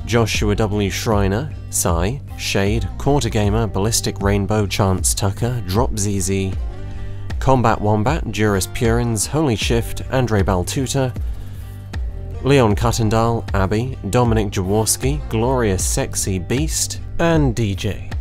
Joshua W. Schreiner, Psy, Shade, Quarter Gamer, Ballistic Rainbow, Chance Tucker, Drop ZZ, Combat Wombat, Juris Purins, Holy Shift, Andre Baltuta, Leon Cuttendall, Abby, Dominic Jaworski, Glorious Sexy Beast, and DJ.